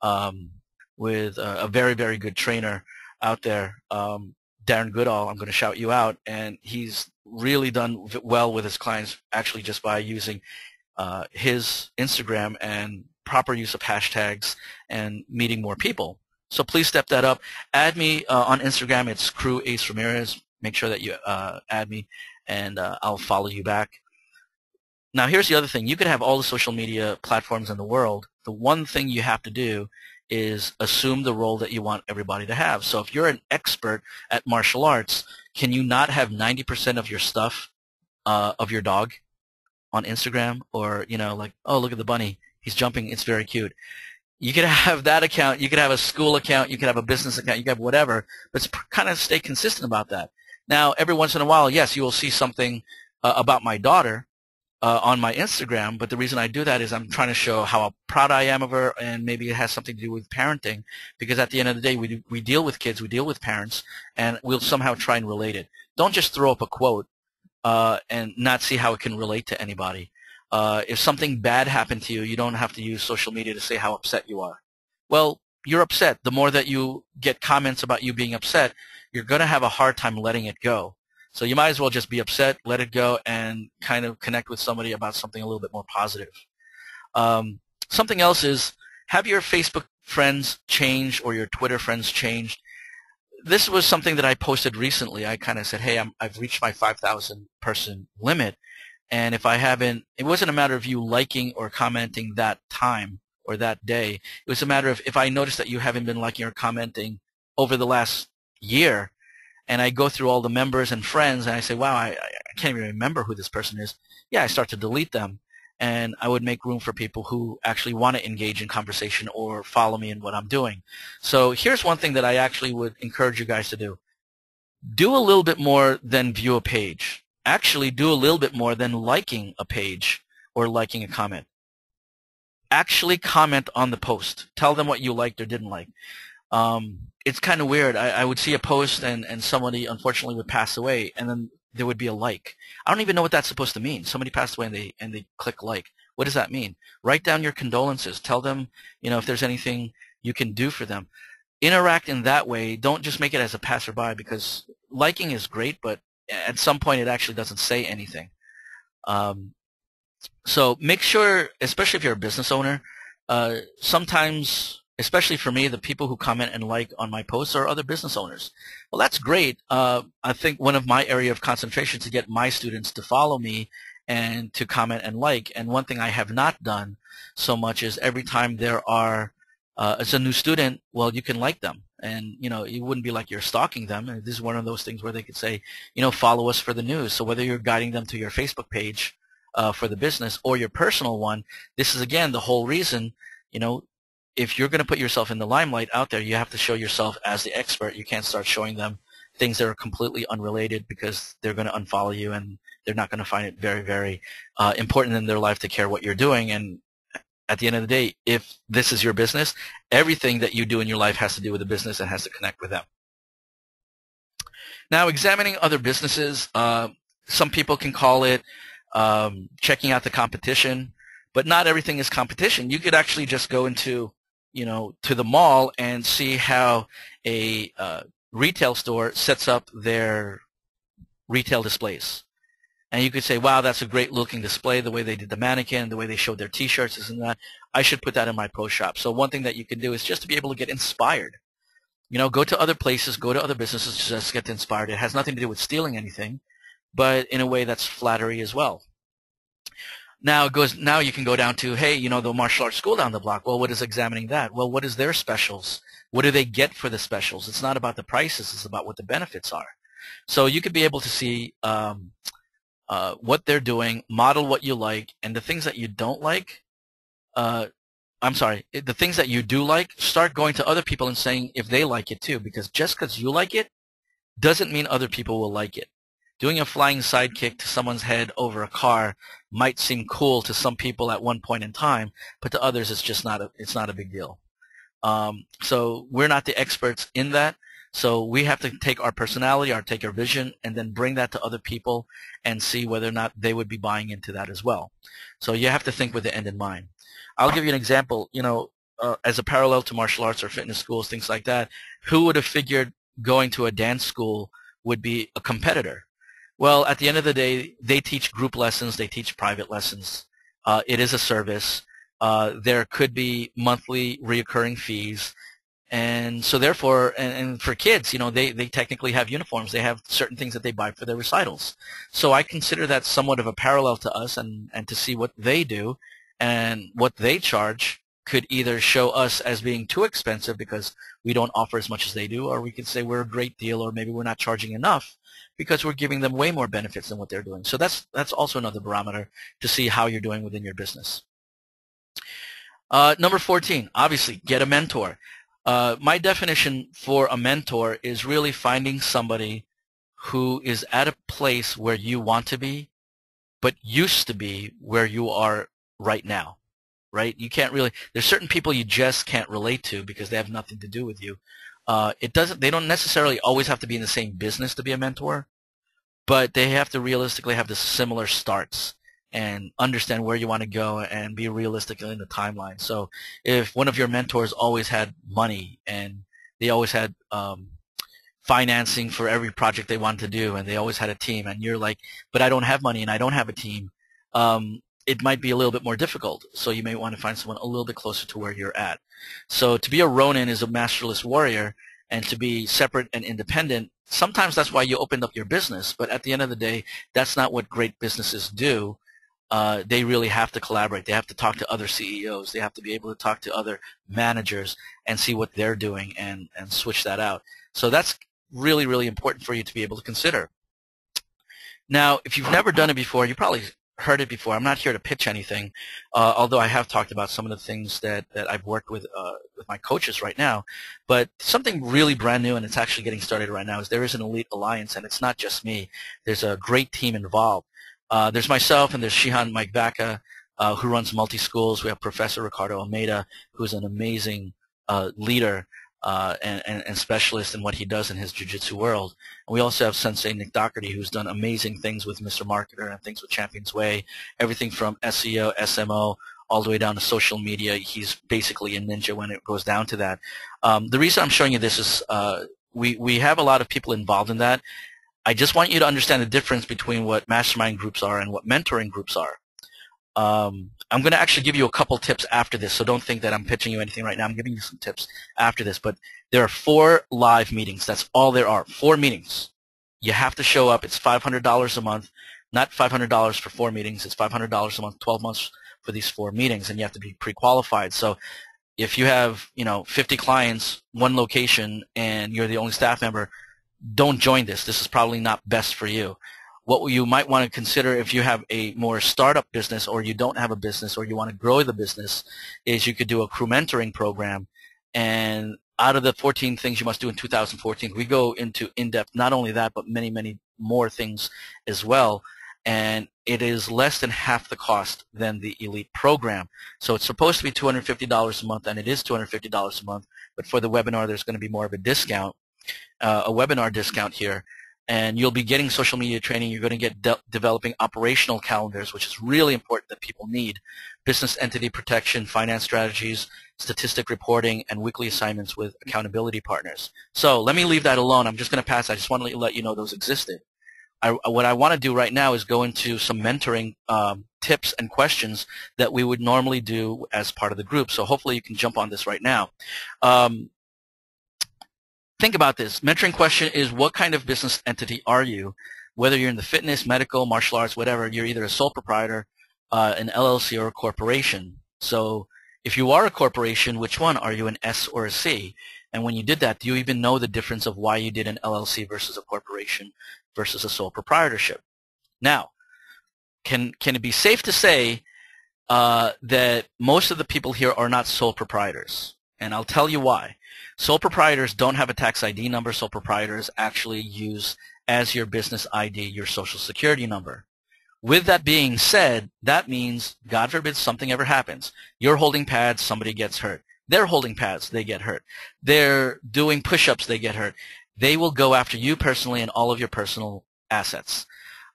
A: um, with a, a, very, very good trainer out there, um, Darren Goodall. I'm going to shout you out. And he's really done well with his clients actually just by using uh, his Instagram and proper use of hashtags and meeting more people. So please step that up. Add me uh, on Instagram. It's KRU Ace Ramirez. Make sure that you uh, add me, and uh, I'll follow you back. Now, here's the other thing. You could have all the social media platforms in the world. The one thing you have to do is assume the role that you want everybody to have. So if you're an expert at martial arts, can you not have 90% of your stuff uh, of your dog on Instagram or, you know, like, oh, look at the bunny. He's jumping. It's very cute. You could have that account. You could have a school account. You could have a business account. You could have whatever. But kind of stay consistent about that. Now, every once in a while, yes, you will see something uh, about my daughter uh, on my Instagram. But the reason I do that is I'm trying to show how proud I am of her, and maybe it has something to do with parenting. Because at the end of the day, we we deal with kids, we deal with parents, and we'll somehow try and relate it. Don't just throw up a quote uh, and not see how it can relate to anybody. Uh, if something bad happened to you, you don't have to use social media to say how upset you are. Well, you're upset. The more that you get comments about you being upset, you're going to have a hard time letting it go. So you might as well just be upset, let it go, and kind of connect with somebody about something a little bit more positive. Um, something else is have your Facebook friends changed or your Twitter friends changed. This was something that I posted recently. I kind of said, hey, i have reached my 5,000 person limit. And if I haven't, it wasn't a matter of you liking or commenting that time or that day. It was a matter of if I notice that you haven't been liking or commenting over the last year, and I go through all the members and friends, and I say, wow, I, I can't even remember who this person is. Yeah, I start to delete them, and I would make room for people who actually want to engage in conversation or follow me in what I'm doing. So here's one thing that I actually would encourage you guys to do. Do a little bit more than view a page actually do a little bit more than liking a page or liking a comment. Actually comment on the post. Tell them what you liked or didn't like. Um, it's kind of weird. I, I would see a post and, and somebody unfortunately would pass away and then there would be a like. I don't even know what that's supposed to mean. Somebody passed away and they and they click like. What does that mean? Write down your condolences. Tell them, you know, if there's anything you can do for them. Interact in that way. Don't just make it as a passerby because liking is great, but at some point it actually doesn't say anything. Um, so make sure, especially if you're a business owner, uh, sometimes, especially for me, the people who comment and like on my posts are other business owners. Well, that's great. Uh, I think one of my area of concentration is to get my students to follow me and to comment and like. And one thing I have not done so much is every time there are, uh, as a new student, well, you can like them and you know it wouldn't be like you're stalking them this is one of those things where they could say you know follow us for the news so whether you're guiding them to your facebook page uh, for the business or your personal one this is again the whole reason you know if you're going to put yourself in the limelight out there you have to show yourself as the expert you can't start showing them things that are completely unrelated because they're going to unfollow you and they're not going to find it very very uh, important in their life to care what you're doing and at the end of the day, if this is your business, everything that you do in your life has to do with the business and has to connect with them. Now, examining other businesses, uh, some people can call it um, checking out the competition, but not everything is competition. You could actually just go into, you know, to the mall and see how a uh, retail store sets up their retail displays. And you could say, wow, that's a great looking display, the way they did the mannequin, the way they showed their t-shirts, this and that. I should put that in my pro shop. So one thing that you can do is just to be able to get inspired. You know, go to other places, go to other businesses, just get inspired. It has nothing to do with stealing anything, but in a way that's flattery as well. Now it goes. Now you can go down to, hey, you know, the martial arts school down the block. Well, what is examining that? Well, what is their specials? What do they get for the specials? It's not about the prices. It's about what the benefits are. So you could be able to see um, uh, what they're doing, model what you like, and the things that you don't like, uh, I'm sorry, the things that you do like, start going to other people and saying if they like it too, because just because you like it doesn't mean other people will like it. Doing a flying sidekick to someone's head over a car might seem cool to some people at one point in time, but to others it's just not a, it's not a big deal. Um, so we're not the experts in that. So we have to take our personality, our take our vision, and then bring that to other people and see whether or not they would be buying into that as well. So you have to think with the end in mind. I'll give you an example. You know, uh, as a parallel to martial arts or fitness schools, things like that, who would have figured going to a dance school would be a competitor? Well, at the end of the day, they teach group lessons, they teach private lessons. Uh, it is a service. Uh, there could be monthly reoccurring fees. And so therefore, and, and, for kids, you know, they, they technically have uniforms. They have certain things that they buy for their recitals. So I consider that somewhat of a parallel to us and, and to see what they do and what they charge could either show us as being too expensive because we don't offer as much as they do, or we could say we're a great deal, or maybe we're not charging enough because we're giving them way more benefits than what they're doing. So that's that's also another barometer to see how you're doing within your business. Uh, number 14, obviously, get a mentor. Uh, my definition for a mentor is really finding somebody who is at a place where you want to be, but used to be where you are right now, right? You can't really, there's certain people you just can't relate to because they have nothing to do with you. Uh, it doesn't, they don't necessarily always have to be in the same business to be a mentor, but they have to realistically have the similar starts and understand where you want to go and be realistic in the timeline. So if one of your mentors always had money and they always had um, financing for every project they wanted to do and they always had a team and you're like, but I don't have money and I don't have a team, um, it might be a little bit more difficult. So you may want to find someone a little bit closer to where you're at. So to be a Ronin is a masterless warrior, and to be separate and independent, sometimes that's why you opened up your business. But at the end of the day, that's not what great businesses do. Uh, they really have to collaborate. They have to talk to other CEOs. They have to be able to talk to other managers and see what they're doing and, and switch that out. So that's really, really important for you to be able to consider. Now, if you've never done it before, you probably heard it before. I'm not here to pitch anything, uh, although I have talked about some of the things that, that I've worked with uh, with my coaches right now. But something really brand new, and it's actually getting started right now, is there is an Elite Alliance, and it's not just me. There's a great team involved. Uh, there's myself, and there's Shihan Mike Vaca, uh, who runs multi-schools. We have Professor Ricardo Almeida, who's an amazing uh, leader uh, and, and, and, specialist in what he does in his jiu-jitsu world. And we also have Sensei Nick Doherty, who's done amazing things with Mr. Marketer and things with Champions Way, everything from SEO, SMO, all the way down to social media. He's basically a ninja when it goes down to that. Um, the reason I'm showing you this is uh, we, we have a lot of people involved in that. I just want you to understand the difference between what mastermind groups are and what mentoring groups are. Um, I'm going to actually give you a couple tips after this, so don't think that I'm pitching you anything right now. I'm giving you some tips after this, but there are four live meetings. That's all there are. Four meetings. You have to show up. It's $500 a month, not $500 for four meetings. It's $500 a month, 12 months for these four meetings, and you have to be pre-qualified. So if you have, you know, 50 clients, one location, and you're the only staff member, don't join this. This is probably not best for you what you might want to consider if you have a more startup business or you don't have a business or you want to grow the business is you could do a KRU mentoring program. And out of the 14 things you must do in 2014 we go into in-depth not only that but many many more things as well. And it is less than half the cost than the elite program. So it's supposed to be $250 a month and it is $250 a month but for the webinar there's going to be more of a discount uh, a webinar discount here and you'll be getting social media training. You're going to get de developing operational calendars, which is really important that people need. Business entity protection, finance strategies, statistic reporting, and weekly assignments with accountability partners. So let me leave that alone. I'm just going to pass. I just want to let you know those existed. I, what I want to do right now is go into some mentoring um, tips and questions that we would normally do as part of the group. So hopefully you can jump on this right now. Um, think about this. Mentoring question is what kind of business entity are you? Whether you're in the fitness, medical, martial arts, whatever, you're either a sole proprietor, uh, an LLC, or a corporation. So if you are a corporation, which one? Are you an S or a C? And when you did that, do you even know the difference of why you did an LLC versus a corporation versus a sole proprietorship? Now, can, can it be safe to say uh, that most of the people here are not sole proprietors. And I'll tell you why. Sole proprietors don't have a tax ID number. Sole proprietors actually use as your business ID your social security number. With that being said, that means, God forbid something ever happens. You're holding pads, somebody gets hurt. They're holding pads, they get hurt. They're doing push-ups, they get hurt. They will go after you personally and all of your personal assets.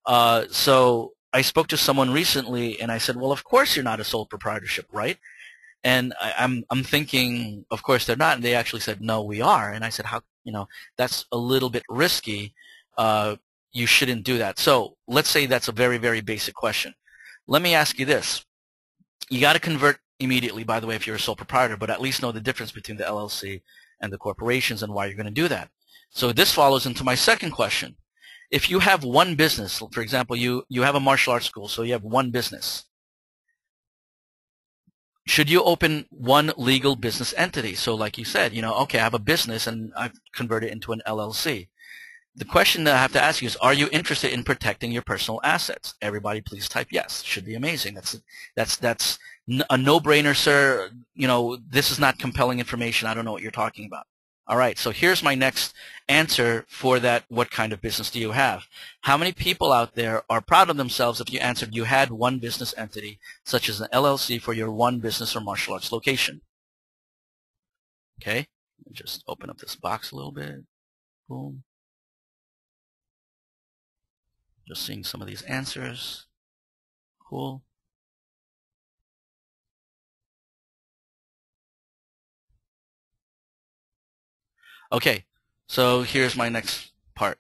A: Uh, so I spoke to someone recently and I said, well, of course you're not a sole proprietorship, right? And I, am I'm, I'm thinking, of course they're not. And they actually said, no, we are. And I said, how, you know, that's a little bit risky. Uh, you shouldn't do that. So let's say that's a very, very basic question. Let me ask you this. You got to convert immediately, by the way, if you're a sole proprietor, but at least know the difference between the LLC and the corporations and why you're going to do that. So this follows into my second question. If you have one business, for example, you, you have a martial arts school, so you have one business should you open one legal business entity? So like you said, you know, okay, I have a business and I've converted it into an LLC. The question that I have to ask you is, are you interested in protecting your personal assets? Everybody please type yes. Should be amazing. That's, that's, that's a no-brainer, sir. You know, this is not compelling information. I don't know what you're talking about. All right, so here's my next answer for that, what kind of business do you have? How many people out there are proud of themselves if you answered you had one business entity, such as an LLC for your one business or martial arts location? Okay, just open up this box a little bit. Boom. Just seeing some of these answers. Cool. Okay, so here's my next part.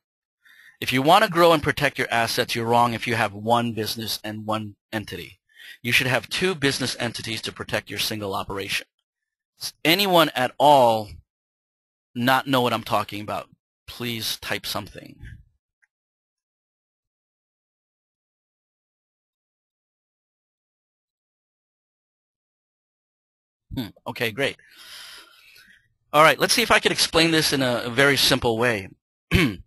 A: If you want to grow and protect your assets, you're wrong if you have one business and one entity. You should have two business entities to protect your single operation. Anyone at all not know what I'm talking about? Please type something. Hmm, okay, great. All right, let's see if I can explain this in a, very simple way.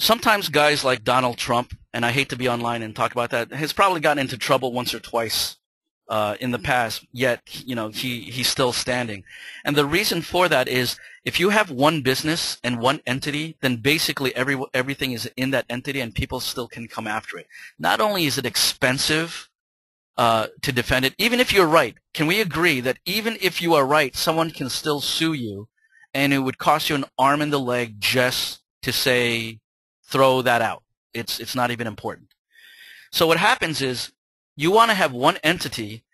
A: Sometimes guys like Donald Trump, and I hate to be online and talk about that, has probably gotten into trouble once or twice uh, in the past, yet you know he, he's still standing. And the reason for that is if you have one business and one entity, then basically every, everything is in that entity and people still can come after it. Not only is it expensive uh, to defend it, even if you're right. Can we agree that even if you are right, someone can still sue you, and it would cost you an arm and a leg just to say throw that out. It's it's not even important. So what happens is you want to have one entity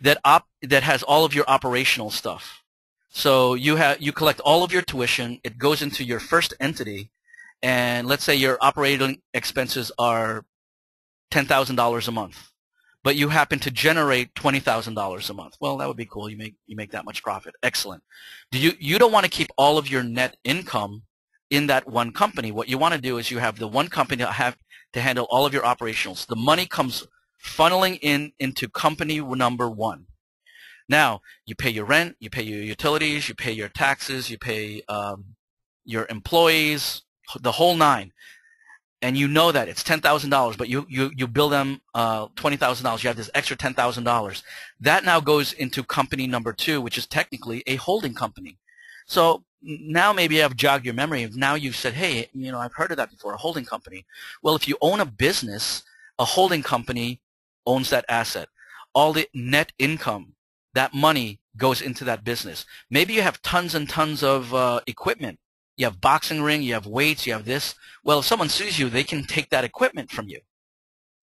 A: that op that has all of your operational stuff. So you have you collect all of your tuition. It goes into your first entity, and let's say your operating expenses are ten thousand dollars a month but you happen to generate $20,000 a month. Well, that would be cool. You make you make that much profit. Excellent. Do you you don't want to keep all of your net income in that one company. What you want to do is you have the one company that have to handle all of your operationals. The money comes funneling in into company number 1. Now, you pay your rent, you pay your utilities, you pay your taxes, you pay um, your employees, the whole nine and you know that it's ten thousand dollars, but you you you bill them uh, twenty thousand dollars. You have this extra ten thousand dollars. That now goes into company number two, which is technically a holding company. So now maybe I've jogged your memory. Now you've said, hey, you know, I've heard of that before, a holding company. Well, if you own a business, a holding company owns that asset. All the net income, that money goes into that business. Maybe you have tons and tons of uh, equipment you have boxing ring, you have weights, you have this. Well, if someone sues you, they can take that equipment from you.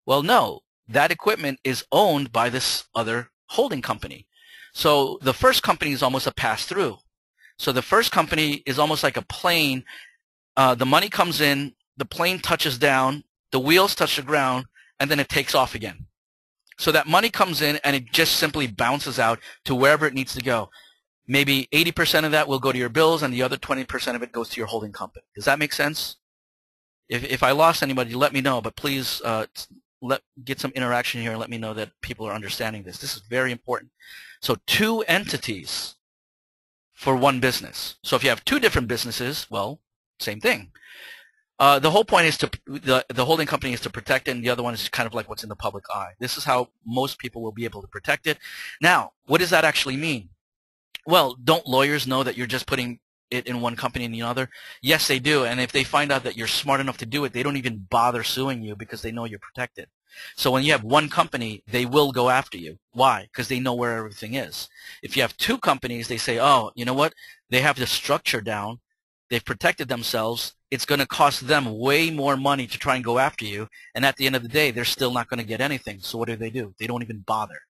A: Well, no, that equipment is owned by this other holding company. So the first company is almost a pass-through. So the first company is almost like a plane. Uh, the money comes in, the plane touches down, the wheels touch the ground, and then it takes off again. So that money comes in and it just simply bounces out to wherever it needs to go maybe 80% of that will go to your bills and the other 20% of it goes to your holding company. Does that make sense? If, if I lost anybody, let me know, but please uh, let get some interaction here and let me know that people are understanding this. This is very important. So two entities for one business. So if you have two different businesses, well, same thing. Uh, the whole point is to the the holding company is to protect it, and the other one is kind of like what's in the public eye. This is how most people will be able to protect it. Now, what does that actually mean? Well, don't lawyers know that you're just putting it in one company and the other? Yes, they do. And if they find out that you're smart enough to do it, they don't even bother suing you because they know you're protected. So when you have one company, they will go after you. Why? Because they know where everything is. If you have two companies, they say, oh, you know what? They have the structure down. They've protected themselves. It's going to cost them way more money to try and go after you. And at the end of the day, they're still not going to get anything. So what do they do? They don't even bother.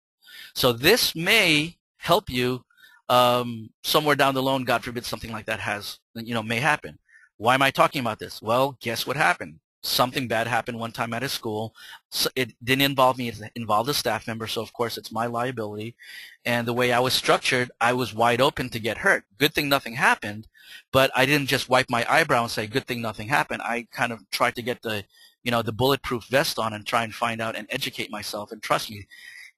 A: So this may help you um, somewhere down the line, God forbid, something like that has, you know, may happen. Why am I talking about this? Well, guess what happened? Something bad happened one time at a school. So it didn't involve me. It involved a staff member. So, of course, it's my liability. And the way I was structured, I was wide open to get hurt. Good thing nothing happened. But I didn't just wipe my eyebrow and say, good thing nothing happened. I kind of tried to get the, you know, the bulletproof vest on and try and find out and educate myself. And trust me,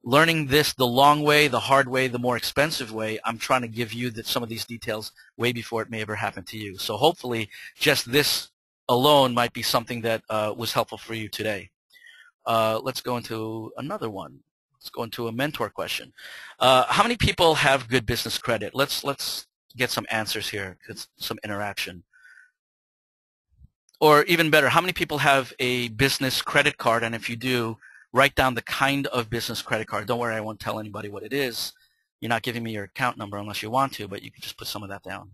A: learning this the long way, the hard way, the more expensive way, I'm trying to give you that some of these details way before it may ever happen to you. So hopefully just this alone might be something that uh, was helpful for you today. Uh, let's go into another one. Let's go into a mentor question. Uh, how many people have good business credit? Let's let's get some answers here, some interaction. Or even better, how many people have a business credit card? And if you do, write down the kind of business credit card. Don't worry, I won't tell anybody what it is. You're not giving me your account number unless you want to, but you can just put some of that down.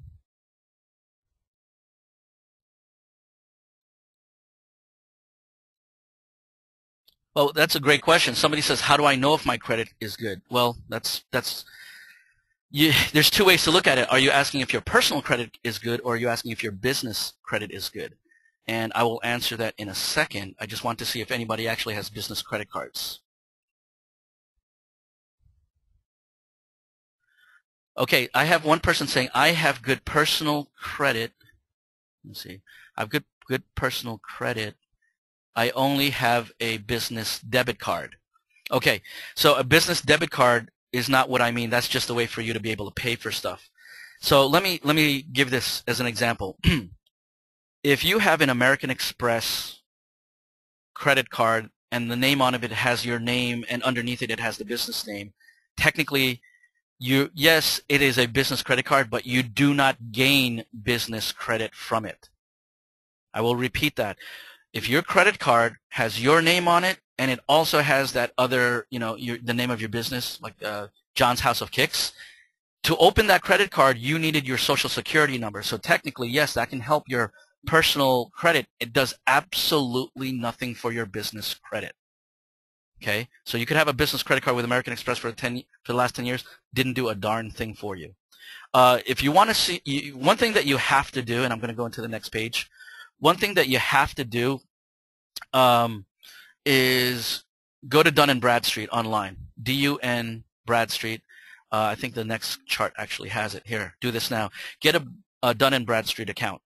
A: Well, that's a great question. Somebody says, "How do I know if my credit is good?" Well, that's that's you, there's two ways to look at it. Are you asking if your personal credit is good, or are you asking if your business credit is good? And I will answer that in a second. I just want to see if anybody actually has business credit cards. Okay, I have one person saying, I have good personal credit. Let's see. I have good, good personal credit. I only have a business debit card. Okay, so a business debit card is not what I mean. That's just a way for you to be able to pay for stuff. So let me, let me give this as an example. if you have an American Express credit card and the name on it has your name and underneath it it has the business name, technically you yes, it is a business credit card, but you do not gain business credit from it. I will repeat that. If your credit card has your name on it and it also has that other, you know, your, the name of your business, like uh, John's House of Kicks, to open that credit card, you needed your social security number. So technically, yes, that can help your personal credit, it does absolutely nothing for your business credit. Okay, so you could have a business credit card with American Express for 10 for the last 10 years, didn't do a darn thing for you. Uh, if you want to see, you, one thing that you have to do, and I'm going to go into the next page, one thing that you have to do um, is go to Dun and Bradstreet online, D-U-N Bradstreet. Uh, I think the next chart actually has it here. Do this now. Get a, a Dun and Bradstreet account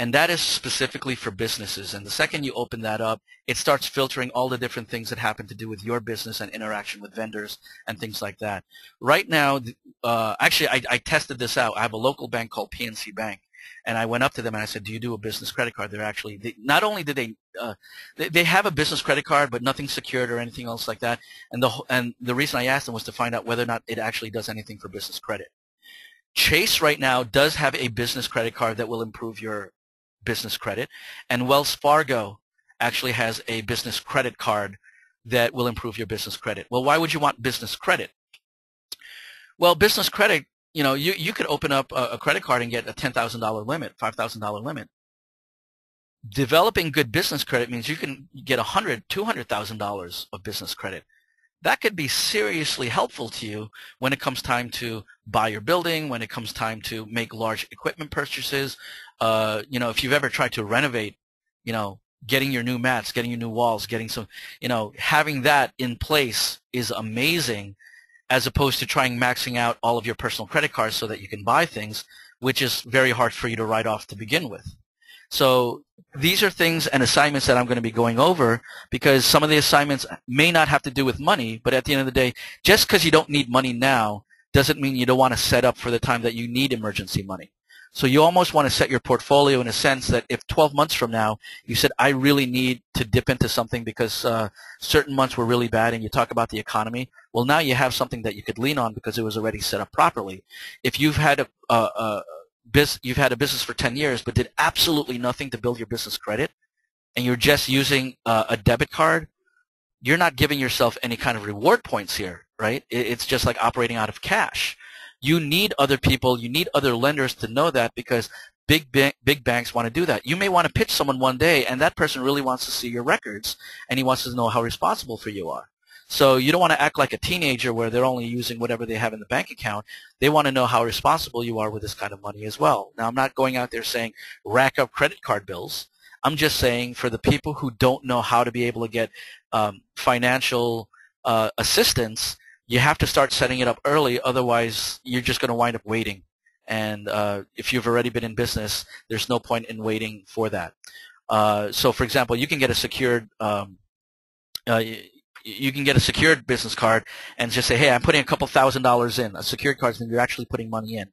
A: and that is specifically for businesses. And the second you open that up, it starts filtering all the different things that happen to do with your business and interaction with vendors and things like that. Right now, uh, actually, I, I tested this out. I have a local bank called PNC Bank, and I went up to them and I said, "Do you do a business credit card?" They're actually they, not only did they, uh, they they have a business credit card, but nothing secured or anything else like that. And the and the reason I asked them was to find out whether or not it actually does anything for business credit. Chase right now does have a business credit card that will improve your business credit, and Wells Fargo actually has a business credit card that will improve your business credit. Well, why would you want business credit? Well, business credit, you know, you, you could open up a, a credit card and get a $10,000 limit, $5,000 limit. Developing good business credit means you can get $100,000, $200,000 of business credit that could be seriously helpful to you when it comes time to buy your building, when it comes time to make large equipment purchases. Uh, you know, if you've ever tried to renovate, you know, getting your new mats, getting your new walls, getting some, you know, having that in place is amazing as opposed to trying maxing out all of your personal credit cards so that you can buy things, which is very hard for you to write off to begin with. So these are things and assignments that I'm going to be going over because some of the assignments may not have to do with money, but at the end of the day, just because you don't need money now doesn't mean you don't want to set up for the time that you need emergency money. So you almost want to set your portfolio in a sense that if 12 months from now you said, I really need to dip into something because uh, certain months were really bad and you talk about the economy, well, now you have something that you could lean on because it was already set up properly. If you've had a, a, a you've had a business for 10 years but did absolutely nothing to build your business credit and you're just using uh, a debit card, you're not giving yourself any kind of reward points here, right? It's just like operating out of cash. You need other people, you need other lenders to know that because big big banks want to do that. You may want to pitch someone one day and that person really wants to see your records and he wants to know how responsible for you are. So you don't want to act like a teenager where they're only using whatever they have in the bank account. They want to know how responsible you are with this kind of money as well. Now, I'm not going out there saying rack up credit card bills. I'm just saying for the people who don't know how to be able to get um, financial uh, assistance, you have to start setting it up early. Otherwise, you're just going to wind up waiting. And uh, if you've already been in business, there's no point in waiting for that. Uh, so, for example, you can get a secured um, uh, you can get a secured business card and just say, hey, I'm putting a couple thousand dollars in. A secured card is you're actually putting money in.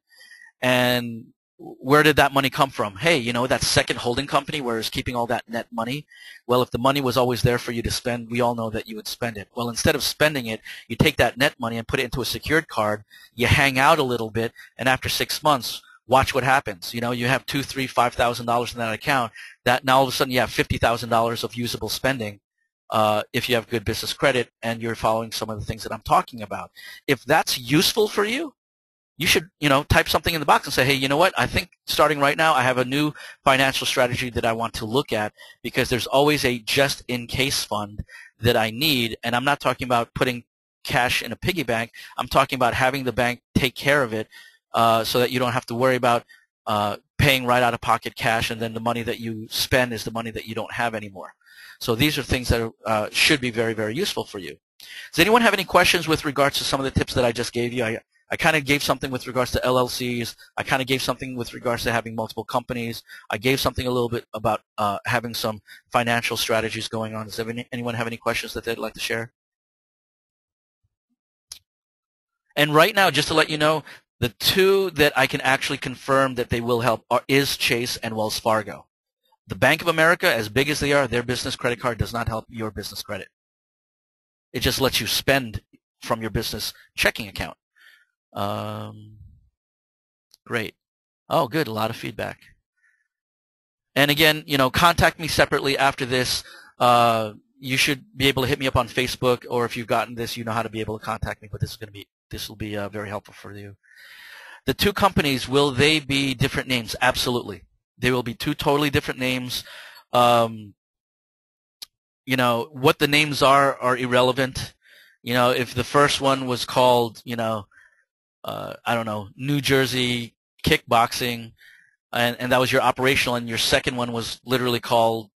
A: And where did that money come from? Hey, you know, that second holding company where it's keeping all that net money. Well, if the money was always there for you to spend, we all know that you would spend it. Well, instead of spending it, you take that net money and put it into a secured card. You hang out a little bit, and after six months, watch what happens. You know, you have two, three, five thousand dollars in that account. That now all of a sudden you have fifty thousand dollars of usable spending. Uh, if you have good business credit and you're following some of the things that I'm talking about. If that's useful for you, you should, you know, type something in the box and say, hey, you know what? I think starting right now, I have a new financial strategy that I want to look at because there's always a just-in-case fund that I need, and I'm not talking about putting cash in a piggy bank. I'm talking about having the bank take care of it uh, so that you don't have to worry about uh, paying right out of pocket cash, and then the money that you spend is the money that you don't have anymore. So these are things that are, uh, should be very, very useful for you. Does anyone have any questions with regards to some of the tips that I just gave you? I, I kind of gave something with regards to LLCs. I kind of gave something with regards to having multiple companies. I gave something a little bit about uh, having some financial strategies going on. Does any, anyone have any questions that they'd like to share? And right now, just to let you know, the two that I can actually confirm that they will help are, is Chase and Wells Fargo. The Bank of America, as big as they are, their business credit card does not help your business credit. It just lets you spend from your business checking account. Um, great. Oh, good. A lot of feedback. And again, you know, contact me separately after this. Uh, you should be able to hit me up on Facebook, or if you've gotten this, you know how to be able to contact me. But this is going to be this will be uh, very helpful for you. The two companies will they be different names? Absolutely. They will be two totally different names. Um, you know what the names are are irrelevant. You know if the first one was called you know uh, I don't know, New Jersey kickboxing, and, and that was your operational, and your second one was literally called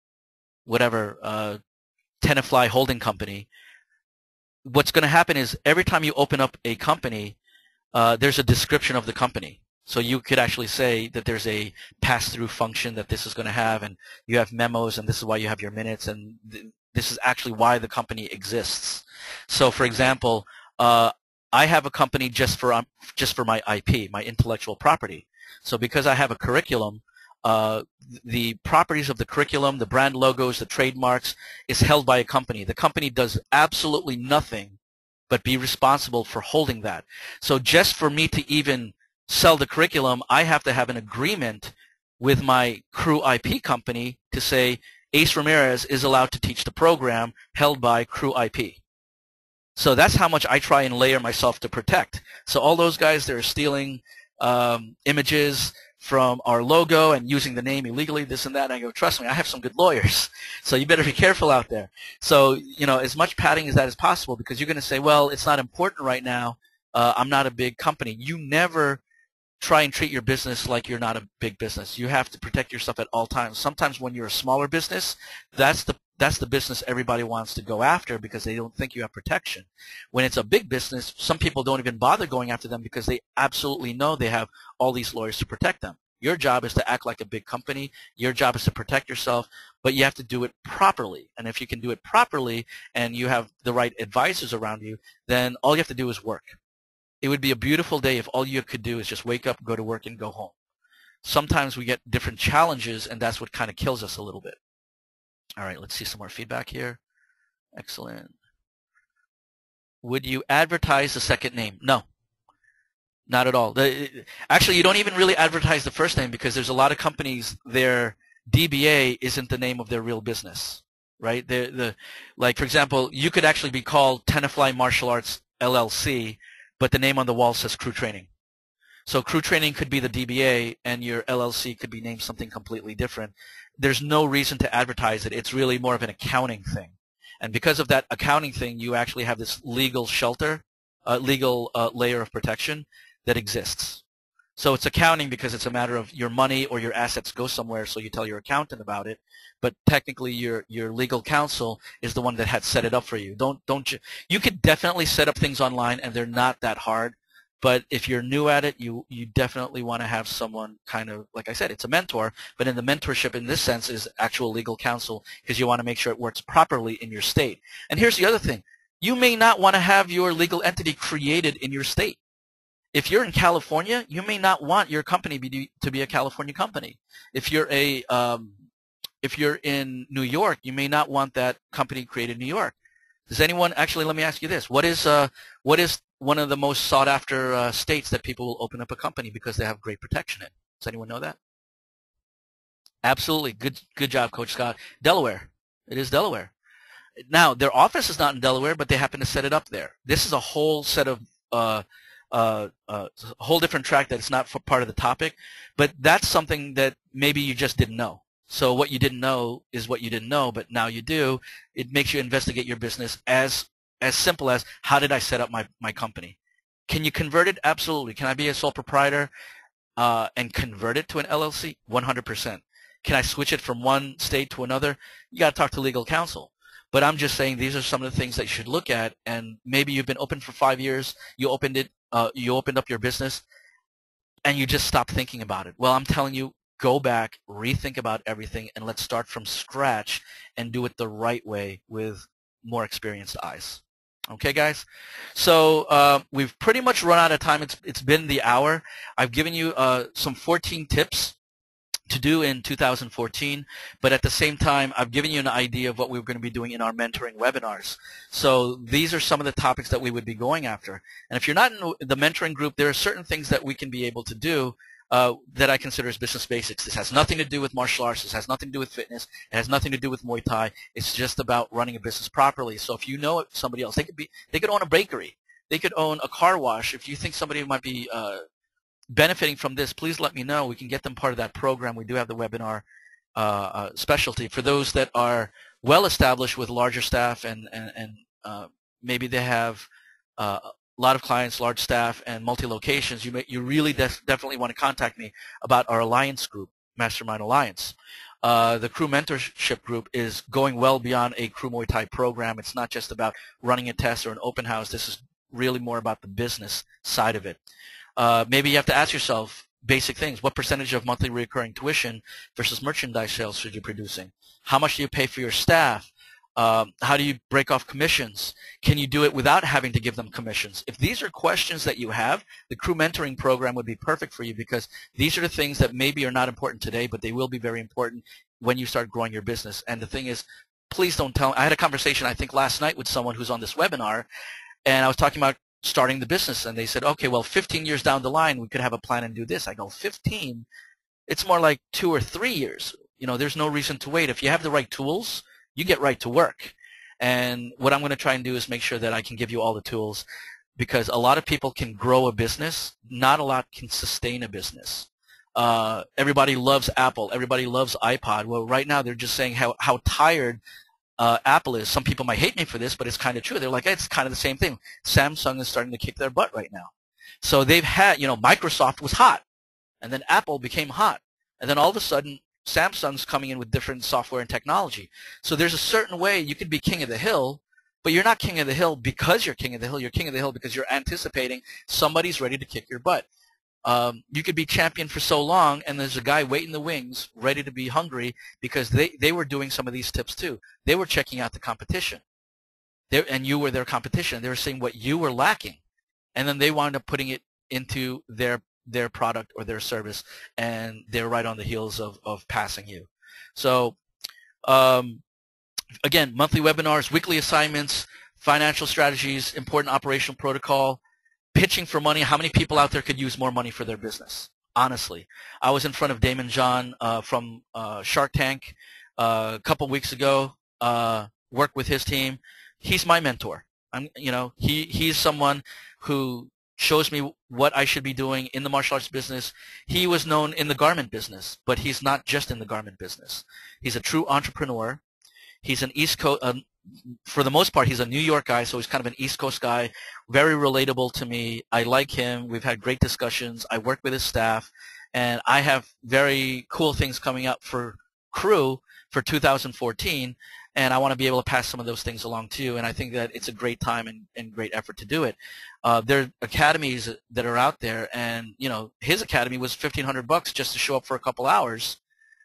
A: whatever, uh, Tenafly Holding Company. What's going to happen is every time you open up a company, uh, there's a description of the company. So you could actually say that there's a pass-through function that this is going to have, and you have memos, and this is why you have your minutes, and th this is actually why the company exists. So, for example, uh, I have a company just for um, just for my IP, my intellectual property. So because I have a curriculum, uh, the properties of the curriculum, the brand logos, the trademarks is held by a company. The company does absolutely nothing but be responsible for holding that. So just for me to even sell the curriculum, I have to have an agreement with my KRU IP company to say Ace Ramirez is allowed to teach the program held by KRU IP. So that's how much I try and layer myself to protect. So all those guys that are stealing um, images from our logo and using the name illegally, this and that, and I go, trust me, I have some good lawyers. So you better be careful out there. So, you know, as much padding as that is possible because you're going to say, well, it's not important right now. Uh, I'm not a big company. You never try and treat your business like you're not a big business. You have to protect yourself at all times. Sometimes when you're a smaller business, that's the that's the business everybody wants to go after because they don't think you have protection. When it's a big business, some people don't even bother going after them because they absolutely know they have all these lawyers to protect them. Your job is to act like a big company. Your job is to protect yourself, but you have to do it properly. And if you can do it properly and you have the right advisors around you, then all you have to do is work. It would be a beautiful day if all you could do is just wake up, go to work, and go home. sometimes we get different challenges, and that's what kind of kills us a little bit. All right, let's see some more feedback here. Excellent. Would you advertise the second name? No. Not at all. The, actually, you don't even really advertise the first name because there's a lot of companies, their DBA isn't the name of their real business, right? The, the, like, for example, you could actually be called Tenafly Martial Arts LLC, but the name on the wall says KRU Training. So KRU Training could be the DBA, and your LLC could be named something completely different. There's no reason to advertise it. It's really more of an accounting thing. And because of that accounting thing, you actually have this legal shelter, uh, legal uh, layer of protection that exists. So it's accounting because it's a matter of your money or your assets go somewhere, so you tell your accountant about it. But technically, your your legal counsel is the one that had set it up for you. Don't don't you? You could definitely set up things online, and they're not that hard. But if you're new at it, you you definitely want to have someone kind of like I said, it's a mentor. But in the mentorship, in this sense, is actual legal counsel because you want to make sure it works properly in your state. And here's the other thing: you may not want to have your legal entity created in your state if you're in California, you may not want your company be, to be a California company. If you're a um, if you're in New York, you may not want that company created in New York. Does anyone actually? Let me ask you this: What is uh, what is one of the most sought after uh, states that people will open up a company because they have great protection in? Does anyone know that? Absolutely. Good good job, Coach Scott. Delaware. It is Delaware. Now, their office is not in Delaware, but they happen to set it up there. This is a whole set of uh, uh, uh, a whole different track that's not part of the topic, but that's something that maybe you just didn't know. So what you didn't know is what you didn't know, but now you do. It makes you investigate your business as as simple as how did I set up my, my company? Can you convert it? Absolutely. Can I be a sole proprietor uh, and convert it to an LLC? 100%. Can I switch it from one state to another? You got to talk to legal counsel. But I'm just saying these are some of the things that you should look at. And maybe you've been open for five years. You opened it uh, you opened up your business and you just stopped thinking about it. Well, I'm telling you, go back, rethink about everything, and let's start from scratch and do it the right way with more experienced eyes. Okay, guys? So uh, we've pretty much run out of time. It's, it's been the hour. I've given you uh, some 14 tips to do in 2014, but at the same time, I've given you an idea of what we're going to be doing in our mentoring webinars. So these are some of the topics that we would be going after. And if you're not in the mentoring group, there are certain things that we can be able to do uh, that I consider as business basics. This has nothing to do with martial arts. This has nothing to do with fitness. It has nothing to do with Muay Thai. It's just about running a business properly. So if you know somebody else, they could be, they could own a bakery. They could own a car wash. If you think somebody might be uh, benefiting from this, please let me know. We can get them part of that program. We do have the webinar uh, uh, specialty. For those that are well established with larger staff and, and, and uh, maybe they have uh, a lot of clients, large staff, and multi-locations, you, you really def definitely want to contact me about our alliance group, Mastermind Alliance. Uh, the KRU mentorship group is going well beyond a KRU Muay Thai program. It's not just about running a test or an open house. This is really more about the business side of it uh, maybe you have to ask yourself basic things. What percentage of monthly recurring tuition versus merchandise sales should you be producing? How much do you pay for your staff? Um, how do you break off commissions? Can you do it without having to give them commissions? If these are questions that you have, the KRU mentoring program would be perfect for you because these are the things that maybe are not important today, but they will be very important when you start growing your business. And the thing is, please don't tell. I had a conversation, I think, last night with someone who's on this webinar, and I was talking about starting the business and they said, okay, well, 15 years down the line, we could have a plan and do this. I go, 15? It's more like two or three years. You know, there's no reason to wait. If you have the right tools, you get right to work. And what I'm going to try and do is make sure that I can give you all the tools because a lot of people can grow a business. Not a lot can sustain a business. Uh, everybody loves Apple. Everybody loves iPod. Well, right now they're just saying how, how tired uh, Apple is. Some people might hate me for this, but it's kind of true. They're like, it's kind of the same thing. Samsung is starting to kick their butt right now. So they've had, you know, Microsoft was hot, and then Apple became hot, and then all of a sudden Samsung's coming in with different software and technology. So there's a certain way you could be king of the hill, but you're not king of the hill because you're king of the hill. You're king of the hill because you're anticipating somebody's ready to kick your butt. Um, you could be champion for so long, and there's a guy waiting the wings, ready to be hungry, because they, they were doing some of these tips too. They were checking out the competition, they and you were their competition. They were seeing what you were lacking, and then they wound up putting it into their their product or their service, and they're right on the heels of, of passing you. So um, again, monthly webinars, weekly assignments, financial strategies, important operational protocol, pitching for money. How many people out there could use more money for their business? Honestly, I was in front of Daymond John uh, from uh, Shark Tank uh, a couple weeks ago. Uh, worked with his team. He's my mentor. I'm, you know, he he's someone who shows me what I should be doing in the martial arts business. He was known in the garment business, but he's not just in the garment business. He's a true entrepreneur. He's an East Coast, uh, for the most part, he's a New York guy, so he's kind of an East Coast guy, very relatable to me. I like him. We've had great discussions. I work with his staff, and I have very cool things coming up for KRU for 2014 and I want to be able to pass some of those things along to you. And I think that it's a great time and, and great effort to do it. Uh, there are academies that are out there, and you know his academy was fifteen hundred bucks just to show up for a couple hours,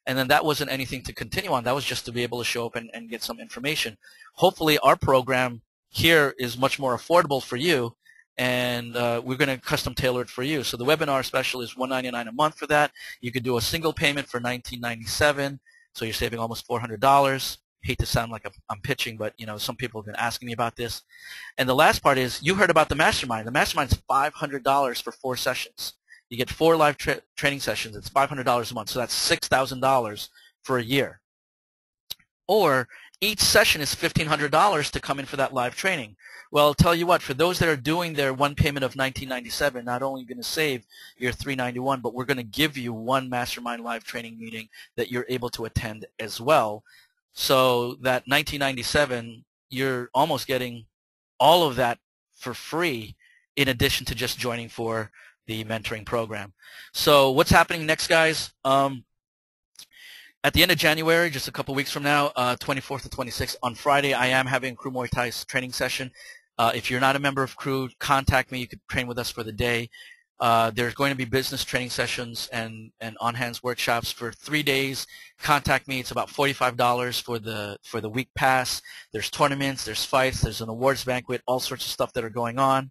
A: and then that wasn't anything to continue on. That was just to be able to show up and, and get some information. Hopefully, our program here is much more affordable for you, and uh, we're going to custom tailor it for you. So the webinar special is one ninety nine a month for that. You could do a single payment for nineteen ninety seven, so you're saving almost four hundred dollars hate to sound like I'm pitching, but you know some people have been asking me about this. And the last part is you heard about the mastermind. The mastermind is $500 for four sessions. You get four live tra training sessions. It's $500 a month, so that's $6,000 for a year. Or each session is $1,500 to come in for that live training. Well, I'll tell you what, for those that are doing their one payment of 1997, not only going to save your 391, but we're going to give you one mastermind live training meeting that you're able to attend as well. So that 1997, you're almost getting all of that for free in addition to just joining for the mentoring program. So what's happening next, guys? Um, at the end of January, just a couple weeks from now, uh, 24th to 26th, on Friday, I am having KRU Muay training session. Uh, if you're not a member of KRU, contact me. You could train with us for the day. Uh, there's going to be business training sessions and, and on-hands workshops for three days. Contact me. It's about $45 for the for the week pass. There's tournaments, there's fights, there's an awards banquet, all sorts of stuff that are going on.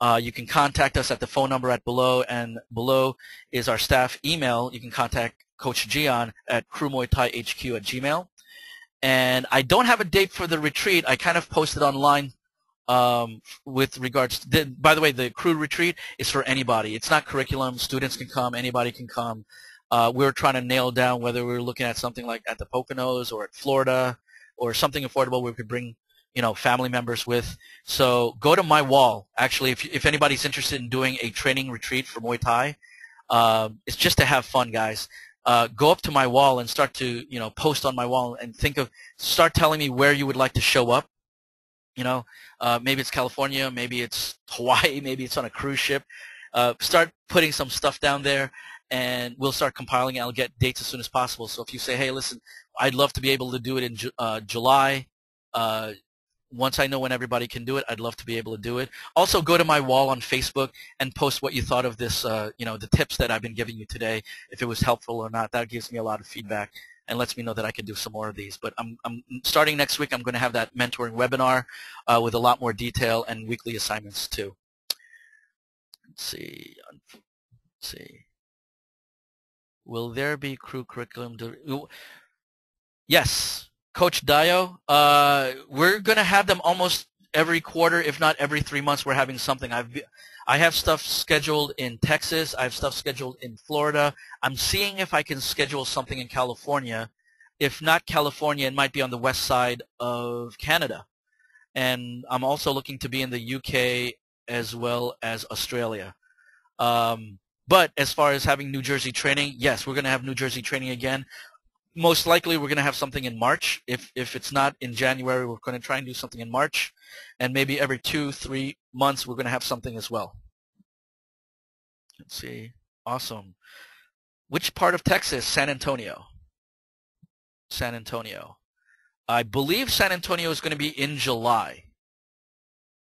A: Uh, you can contact us at the phone number at below, and below is our staff email. You can contact Coach Gian at KRU Muay Thai HQ at gmail. And I don't have a date for the retreat. I kind of posted online um, with regards to, the, by the way, the KRU retreat is for anybody. It's not curriculum. Students can come. Anybody can come. Uh, we are trying to nail down whether we are looking at something like at the Poconos or at Florida or something affordable where we could bring you know family members with. So go to my wall. Actually, if if anybody's interested in doing a training retreat for Muay Thai, uh, it's just to have fun, guys. Uh, go up to my wall and start to you know post on my wall and think of start telling me where you would like to show up you know, uh, maybe it's California, maybe it's Hawaii, maybe it's on a cruise ship. Uh, start putting some stuff down there, and we'll start compiling. I'll get dates as soon as possible. So if you say, "Hey, listen, I'd love to be able to do it in Ju- uh, July," uh, once I know when everybody can do it, I'd love to be able to do it. Also, go to my wall on Facebook and post what you thought of this. Uh, you know, the tips that I've been giving you today. If it was helpful or not, that gives me a lot of feedback and lets me know that I can do some more of these. But I'm, I'm starting next week. I'm going to have that mentoring webinar uh, with a lot more detail and weekly assignments too. Let's see. Let's see. Will there be KRU curriculum? Yes, Coach Dio. Uh, we're going to have them almost every quarter, if not every three months. We're having something. I've I have stuff scheduled in Texas. I have stuff scheduled in Florida. I'm seeing if I can schedule something in California. If not California, it might be on the west side of Canada. And I'm also looking to be in the UK as well as Australia. Um, but as far as having New Jersey training, yes, we're going to have New Jersey training again most likely we're going to have something in March. If if it's not in January, we're going to try and do something in March, and maybe every two three months we're going to have something as well. Let's see. Awesome. Which part of Texas? San Antonio. San Antonio. I believe San Antonio is going to be in July.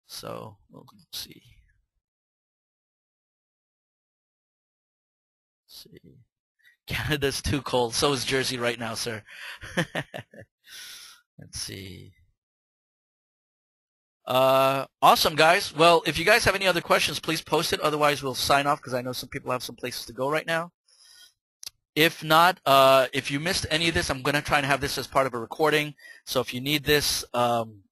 A: So we'll see. Canada's too cold. So is Jersey right now, sir. Let's see. Uh, awesome, guys. Well, if you guys have any other questions, please post it. Otherwise, we'll sign off because I know some people have some places to go right now. If not, uh, if you missed any of this, I'm going to try and have this as part of a recording. So if you need this um,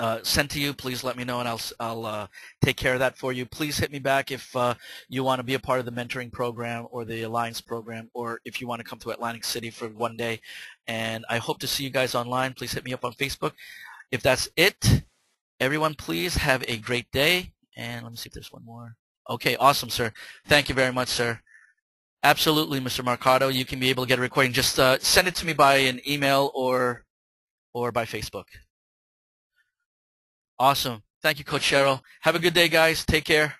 A: uh, sent to you, please let me know and I'll, I'll uh, take care of that for you. Please hit me back if uh, you want to be a part of the mentoring program or the Alliance program or if you want to come to Atlantic City for one day. And I hope to see you guys online. Please hit me up on Facebook. If that's it, everyone please have a great day. And let me see if there's one more. Okay, awesome, sir. Thank you very much, sir. Absolutely, Mr. Mercado. You can be able to get a recording. Just uh, send it to me by an email or or by Facebook. Awesome. Thank you, Coach Cheryl. Have a good day, guys. Take care.